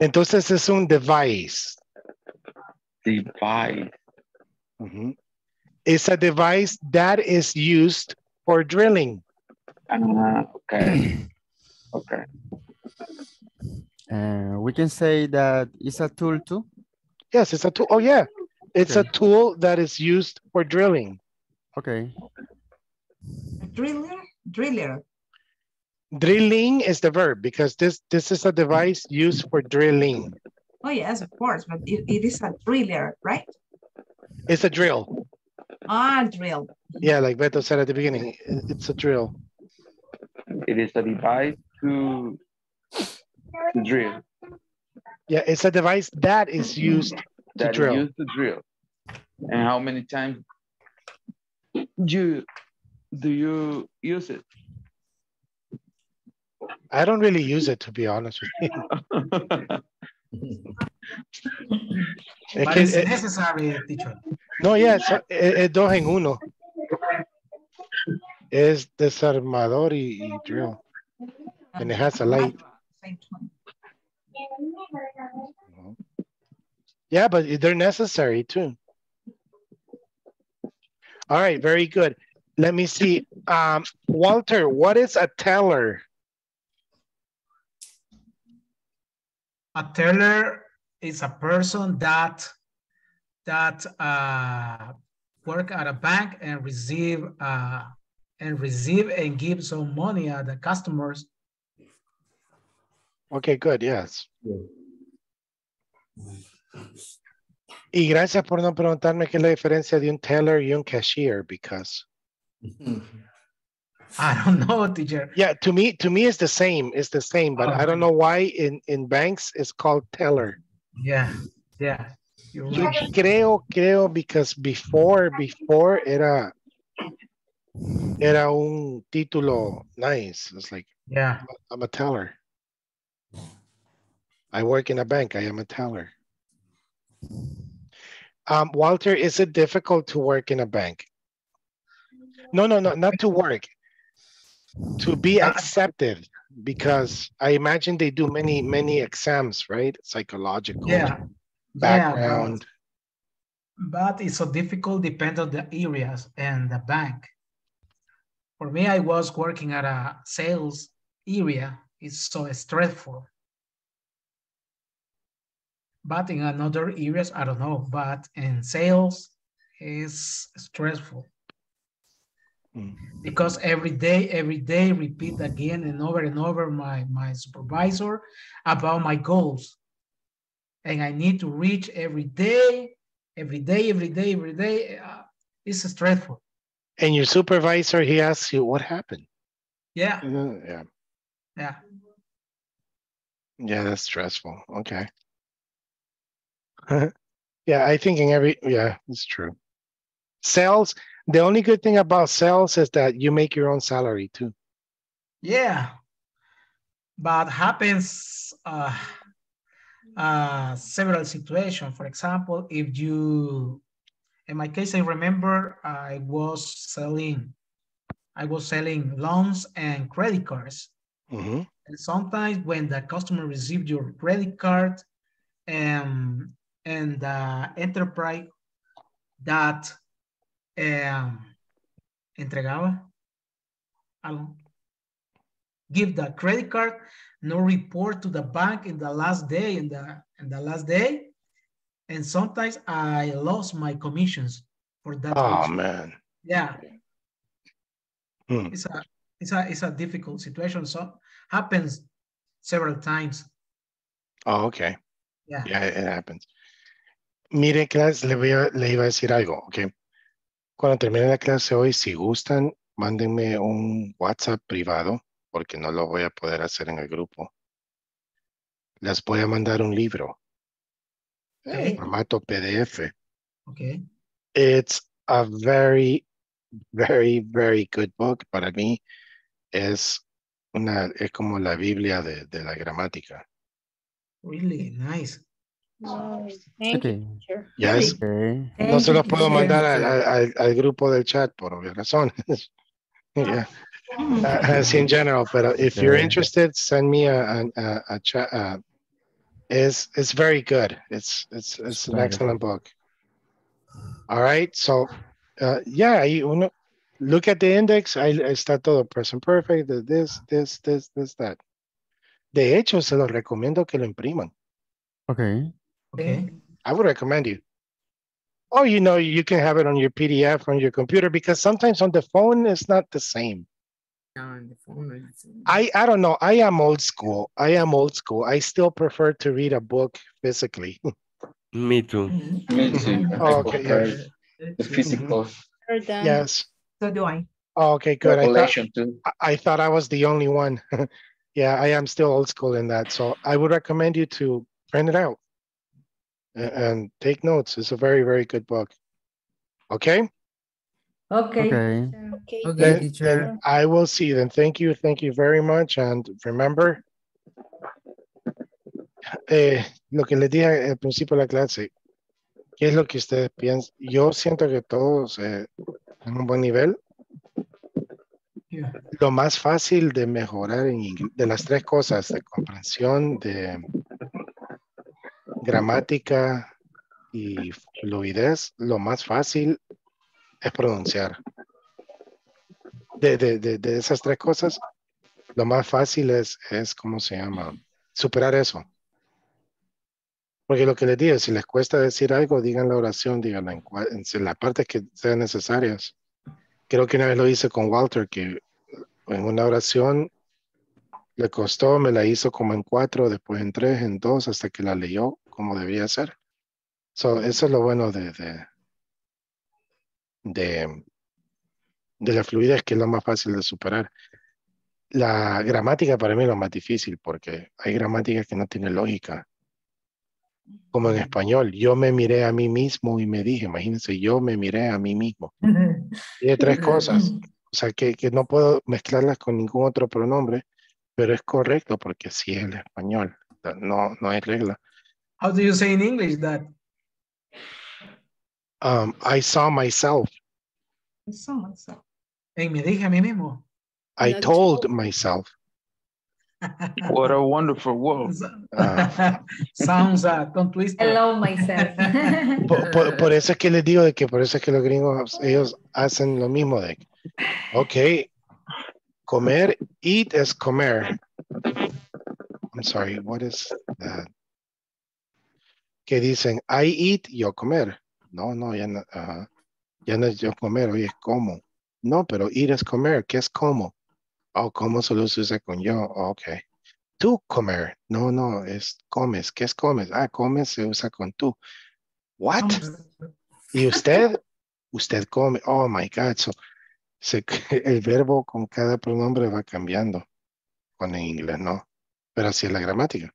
Entonces es un device. Device. Ujú. It's a device that is used for drilling. Ah, okay. Okay. Uh, we can say that it's a tool too. Yes, it's a tool. Oh, yeah. It's a tool that is used for drilling. Okay. Driller, driller. Drilling is the verb because this, this is a device used for drilling. Oh, yes, of course, but it, it is a driller, right? It's a drill. Ah, drill. Yeah, like Beto said at the beginning, it's a drill. It is a device to, to drill. Yeah, it's a device that is used to That is drill. used to drill. And how many times you do you use it? I don't really use it, to be honest with you. But it's necessary, teacher. no, yeah, es, es- es dos en uno. Es desarmador y, y drill. And it has a light. Same one. Yeah, but they're necessary too. All right, very good. Let me see. Um, Walter, what is a teller? A teller is a person that that uh, work at a bank and receive uh, and receive and give some money at the customers. Okay, good, yes. Y gracias por no preguntarme qué es la diferencia de un teller y un cashier, because I don't know, teacher. yeah, to me, to me, it's the same. It's the same, but I don't know why in in banks it's called teller. Yeah, yeah. Yo right. creo, creo, because before, before era, era un título nice. It's like, Yeah. I'm a teller. I work in a bank. I am a teller. Um, Walter, is it difficult to work in a bank? No, no, no, not to work. To be accepted, because I imagine they do many, many exams, right? Psychological, Yeah. background. but it's so difficult depends on the areas and the bank. For me, I was working at a sales area. It's so stressful. But in another areas, I don't know. But in sales, is stressful Mm. because every day, every day, repeat again and over and over my my supervisor about my goals, and I need to reach every day, every day, every day, every day. Uh, it's stressful. And your supervisor, he asks you, what happened? Yeah, Yeah, yeah. yeah, that's stressful. Okay. yeah, I think in every, yeah, it's true. Sales, the only good thing about sales is that you make your own salary too. Yeah, but happens uh, uh, several situations. For example, if you, in my case, I remember I was selling, I was selling loans and credit cards. Mhm. And sometimes when the customer received your credit card um, and the enterprise that um, entregaba algo, give the credit card, no report to the bank in the last day, in the in the last day, and sometimes I lost my commissions for that. Oh, man. Yeah. Hmm. It's a it's a it's a difficult situation. So happens several times. Oh, okay. Yeah. Yeah, it happens. Mire, clase, le, voy a, le iba a decir algo, ok. Cuando termine la clase hoy, si gustan, mándenme un WhatsApp privado, porque no lo voy a poder hacer en el grupo. Les voy a mandar un libro, Okay. formato PDF. Okay. It's a very, very, very good book. Para mí es una, es como la Biblia de, de la gramática. Really nice. Wow, thank Okay. you. Yes. Okay. No se los puedo mandar al, al- al- al grupo del chat por obvias razones. Yeah. Uh, así in general, but if you're interested, send me a, a, a, a chat. Uh, it's, it's very good. It's, it's, it's an excellent book. All right, so, uh, yeah, uno, look at the index, ahí está todo present perfect, this, this, this, this, that. De hecho, se los recomiendo que lo impriman. Okay. Okay. Mm-hmm. I would recommend you. Or, you know, you can have it on your PDF on your computer because sometimes on the phone, it's not the same. On the phone, I, I don't know. I am old school. I am old school. I still prefer to read a book physically. Me too. Mm-hmm. Me too. Oh, okay, yeah. The mm-hmm. physical Heard that. Yes. So do I. Oh, okay, good. I thought, too. I- I thought I was the only one. yeah, I am still old school in that. So I would recommend you to print it out a- and, take notes. It's a very, very good book. Okay? Okay. Okay. Okay. Okay, Then, teacher. then I will see you then. Thank you. Thank you very much. And remember, eh, lo que les dije al principio de la clase, ¿qué es lo que ustedes piensan? Yo siento que todos eh, en un buen nivel. Yeah. Lo más fácil de mejorar en inglés, de las tres cosas, de comprensión, de gramática y fluidez, lo más fácil es pronunciar. De, de, de, de esas tres cosas, lo más fácil es, es, ¿cómo se llama? Superar eso. Porque lo que les digo, si les cuesta decir algo, digan la oración, díganla en, en las partes que sean necesarias. Creo que una vez lo hice con Walter, que en una oración le costó, me la hizo como en cuatro, después en tres, en dos, hasta que la leyó como debía ser. So, eso es lo bueno de, de, de, de la fluidez, que es lo más fácil de superar. La gramática para mí es lo más difícil, porque hay gramáticas que no tienen lógica. Como en español, yo me miré a mí mismo y me dije, imagínense, yo me miré a mí mismo. Tiene tres cosas, o sea, que, que no puedo mezclarlas con ningún otro pronombre, pero es correcto porque sí es el español, no, no hay regla. How do you say in English that? Um, I saw myself, So myself. Hey, me dije a mí mismo. I No, told myself. What a wonderful world. Ah. Sounds uh, tongue twister. Hello, myself. Por, por- por eso es que les digo de que por eso es que los gringos, ellos hacen lo mismo de, ok, comer, eat es comer. I'm sorry, what is that? Que dicen, I eat, yo comer. No, no, ya no, ya no es yo comer, hoy es como. No, pero eat es comer, ¿qué es como? Oh, como solo se usa con yo, oh, ok. Tú comer, no, no, es comes, ¿qué es comes? Ah, comes se usa con tú. What? ¿Y usted? Usted come. Oh my God. So, se- el verbo con cada pronombre va cambiando con el inglés, ¿no? Pero así es la gramática.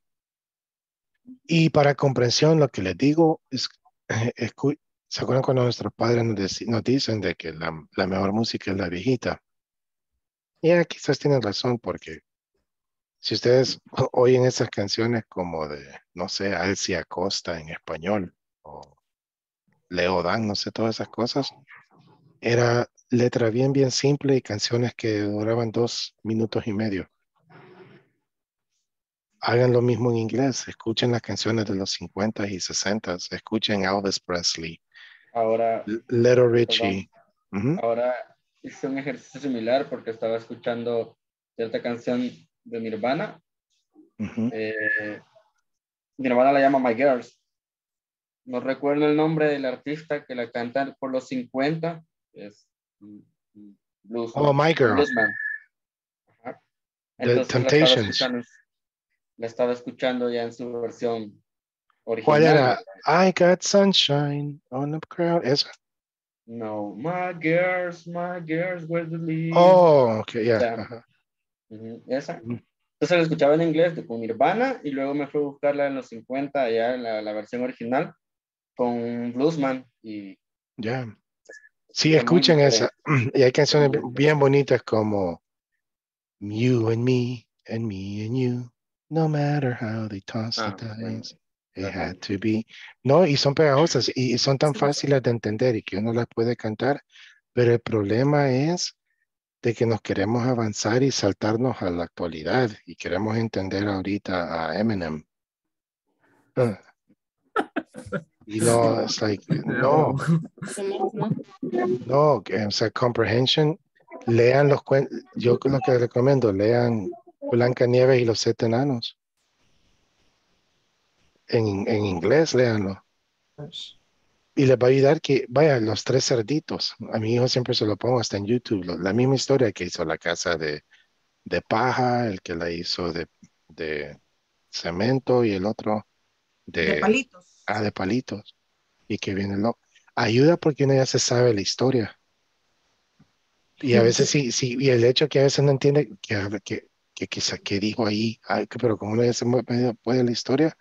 Y para comprensión, lo que les digo es, eh, escu- ¿se acuerdan cuando nuestros padres nos, nos dicen de que la, la mejor música es la viejita? Ya, quizás tienen razón, porque si ustedes oyen esas canciones como de, no sé, Alcia Costa en español, o Leo Dan, no sé, todas esas cosas. Era letra bien, bien simple y canciones que duraban dos minutos y medio. Hagan lo mismo en inglés, escuchen las canciones de los 50 y 60, escuchen Elvis Presley, Ahora, Little Richie. Ahora hice un ejercicio similar porque estaba escuchando cierta canción de Nirvana. Ujú. Eh, Nirvana la llama My Girls. No recuerdo el nombre del artista que la canta por los 50. Es blues, Oh, My Girl. The Entonces estaba, Temptations. La estaba escuchando ya en su versión original. ¿Cuál era? I got sunshine on the crowd. Esa. No, my girls, my girls, where the leaves. Oh, ok, ya. Ya. ajá. Ujú, Esa. Entonces la escuchaba en inglés de, con Nirvana y luego me fui a buscarla en los 50, ya en la, la versión original, con Bluesman. Y Ya. Sí, Está muy escuchen esa. Y hay canciones bi- bien bonitas como You and me and me and you, no matter how they toss Ah, the bueno. dice, it had to be. No, y son pegajosas y, son tan fáciles de entender y que uno las puede cantar, pero el problema es de que nos queremos avanzar y saltarnos a la actualidad y queremos entender ahorita a Eminem. Uh, You know, it's like, no, no, o sea, comprehension, lean los cuentos, yo lo que recomiendo, lean Blanca Nieves y los siete enanos. En, en inglés, léanlo. Y les va a ayudar que, vaya, los tres cerditos. A mi hijo siempre se lo pongo hasta en YouTube. lo- la misma historia que hizo la casa de, de paja, el que la hizo de, de cemento y el otro de, De palitos. Ah, de palitos. Y que viene loco. Ayuda porque uno ya se sabe la historia. Y a veces sí, sí, y el hecho que a veces no entiende que, que, que quizá que dijo ahí, ay, pero como mue- medio puede la historia,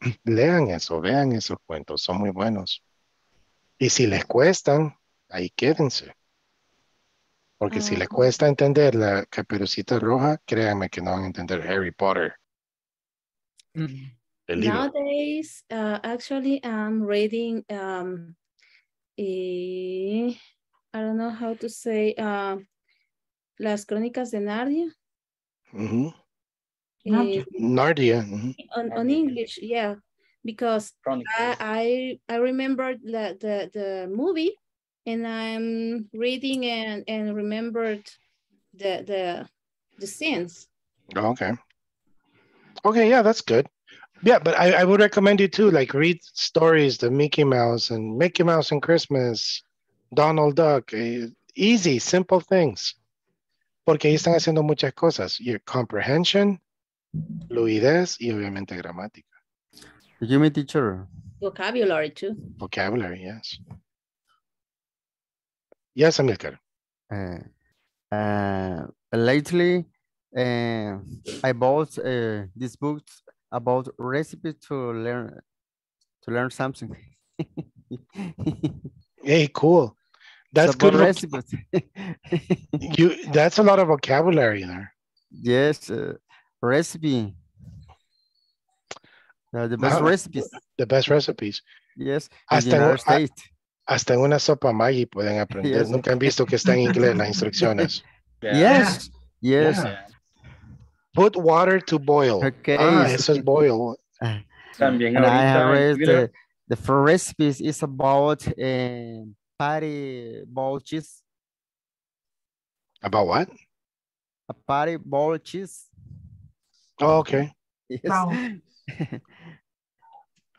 lean eso, vean esos cuentos, son muy buenos. Y si les cuestan, ahí quédense. Porque si les cuesta entender la caperucita roja, créanme que no van a entender Harry Potter. El libro. Nowadays, uh, actually, I'm reading. Um, eh, I don't know how to say. Uh, Las Crónicas de Narnia. Ujú. eh, Narnia. ujú. on, on English, yeah, because I, I I remember the, the the movie, and I'm reading and and remembered the the the scenes. Okay. Okay, yeah, that's good. Yeah, but I, I would recommend you too, like read stories, the Mickey Mouse and Mickey Mouse and Christmas, Donald Duck, eh, easy, simple things. Porque ahí están haciendo muchas cosas. Your comprehension, fluidez y obviamente gramática. Excuse me, teacher. Vocabulary too. Vocabulary, yes. Yes, Amilcar. Uh, uh, lately, uh, I bought uh, these books about recipes to learn to learn something. Hey, cool. That's It's good. about recipes. you, that's a lot of vocabulary there. yes, uh, recipe. Uh, the best Wow. recipes. The best recipes. Yes, Hasta en, United a- States. hasta en una sopa Maggi pueden aprender. Yes. Nunca han visto que está en inglés las instrucciones. Yes, yes. Yeah. Put water to boil. Okay. Ah, eso es boil. También And I have read the, the first recipes is about uh, patty ball cheese. About what? A patty ball cheese. Oh, okay. Yes.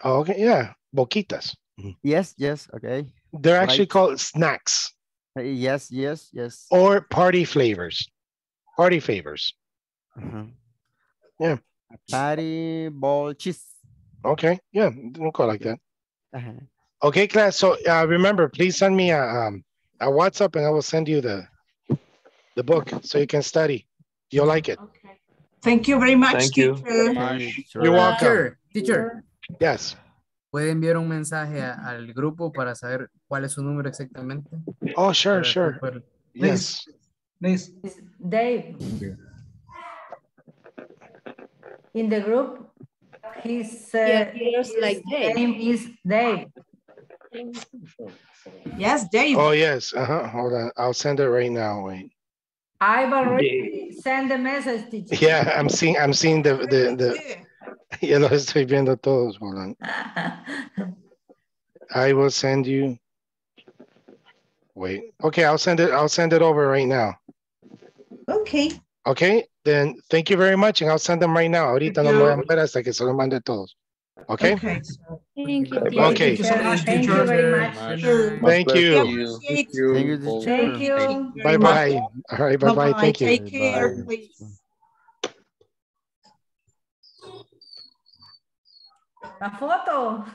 Oh, okay. Yeah. Boquitas. yes, yes, okay. They're actually called snacks Uh, Yes, yes, yes. or party flavors. Party favors. Uh-huh. Yeah. A patty ball cheese. Okay. Yeah. Don't call like that. Uh-huh. Okay, class. So uh, remember, please send me a, um, a WhatsApp and I will send you the the book so you can study. You'll like it. Thank you very much, Thank teacher. You're welcome. Teacher, teacher, Yes. ¿puede enviar un mensaje a- al grupo para saber cuál es su número exactamente? Oh, sure, Para sure. después poder- Yes. Please. Dave. In the group, his, uh, Yeah, here's like Dave. name is Dave. Yes, Dave. Oh, yes. Uh-huh. Hold on. I'll send it right now. Wait. I've already sent a message, teacher. Yeah, I'm seeing I'm seeing the the the ya los estoy viendo todos. Hold on. I will send you. Wait. Okay, I'll send it. I'll send it over right now. Okay. Okay, then thank you very much, and I'll send them right now. Ahorita no me voy a mover hasta que se los mande todos. Okay. Okay. Thank you. Okay. Teacher, Thank you very much. Thank you. Thank you. Thank you. Bye bye. All right. Bye bye. Thank you. Take care, please. La foto.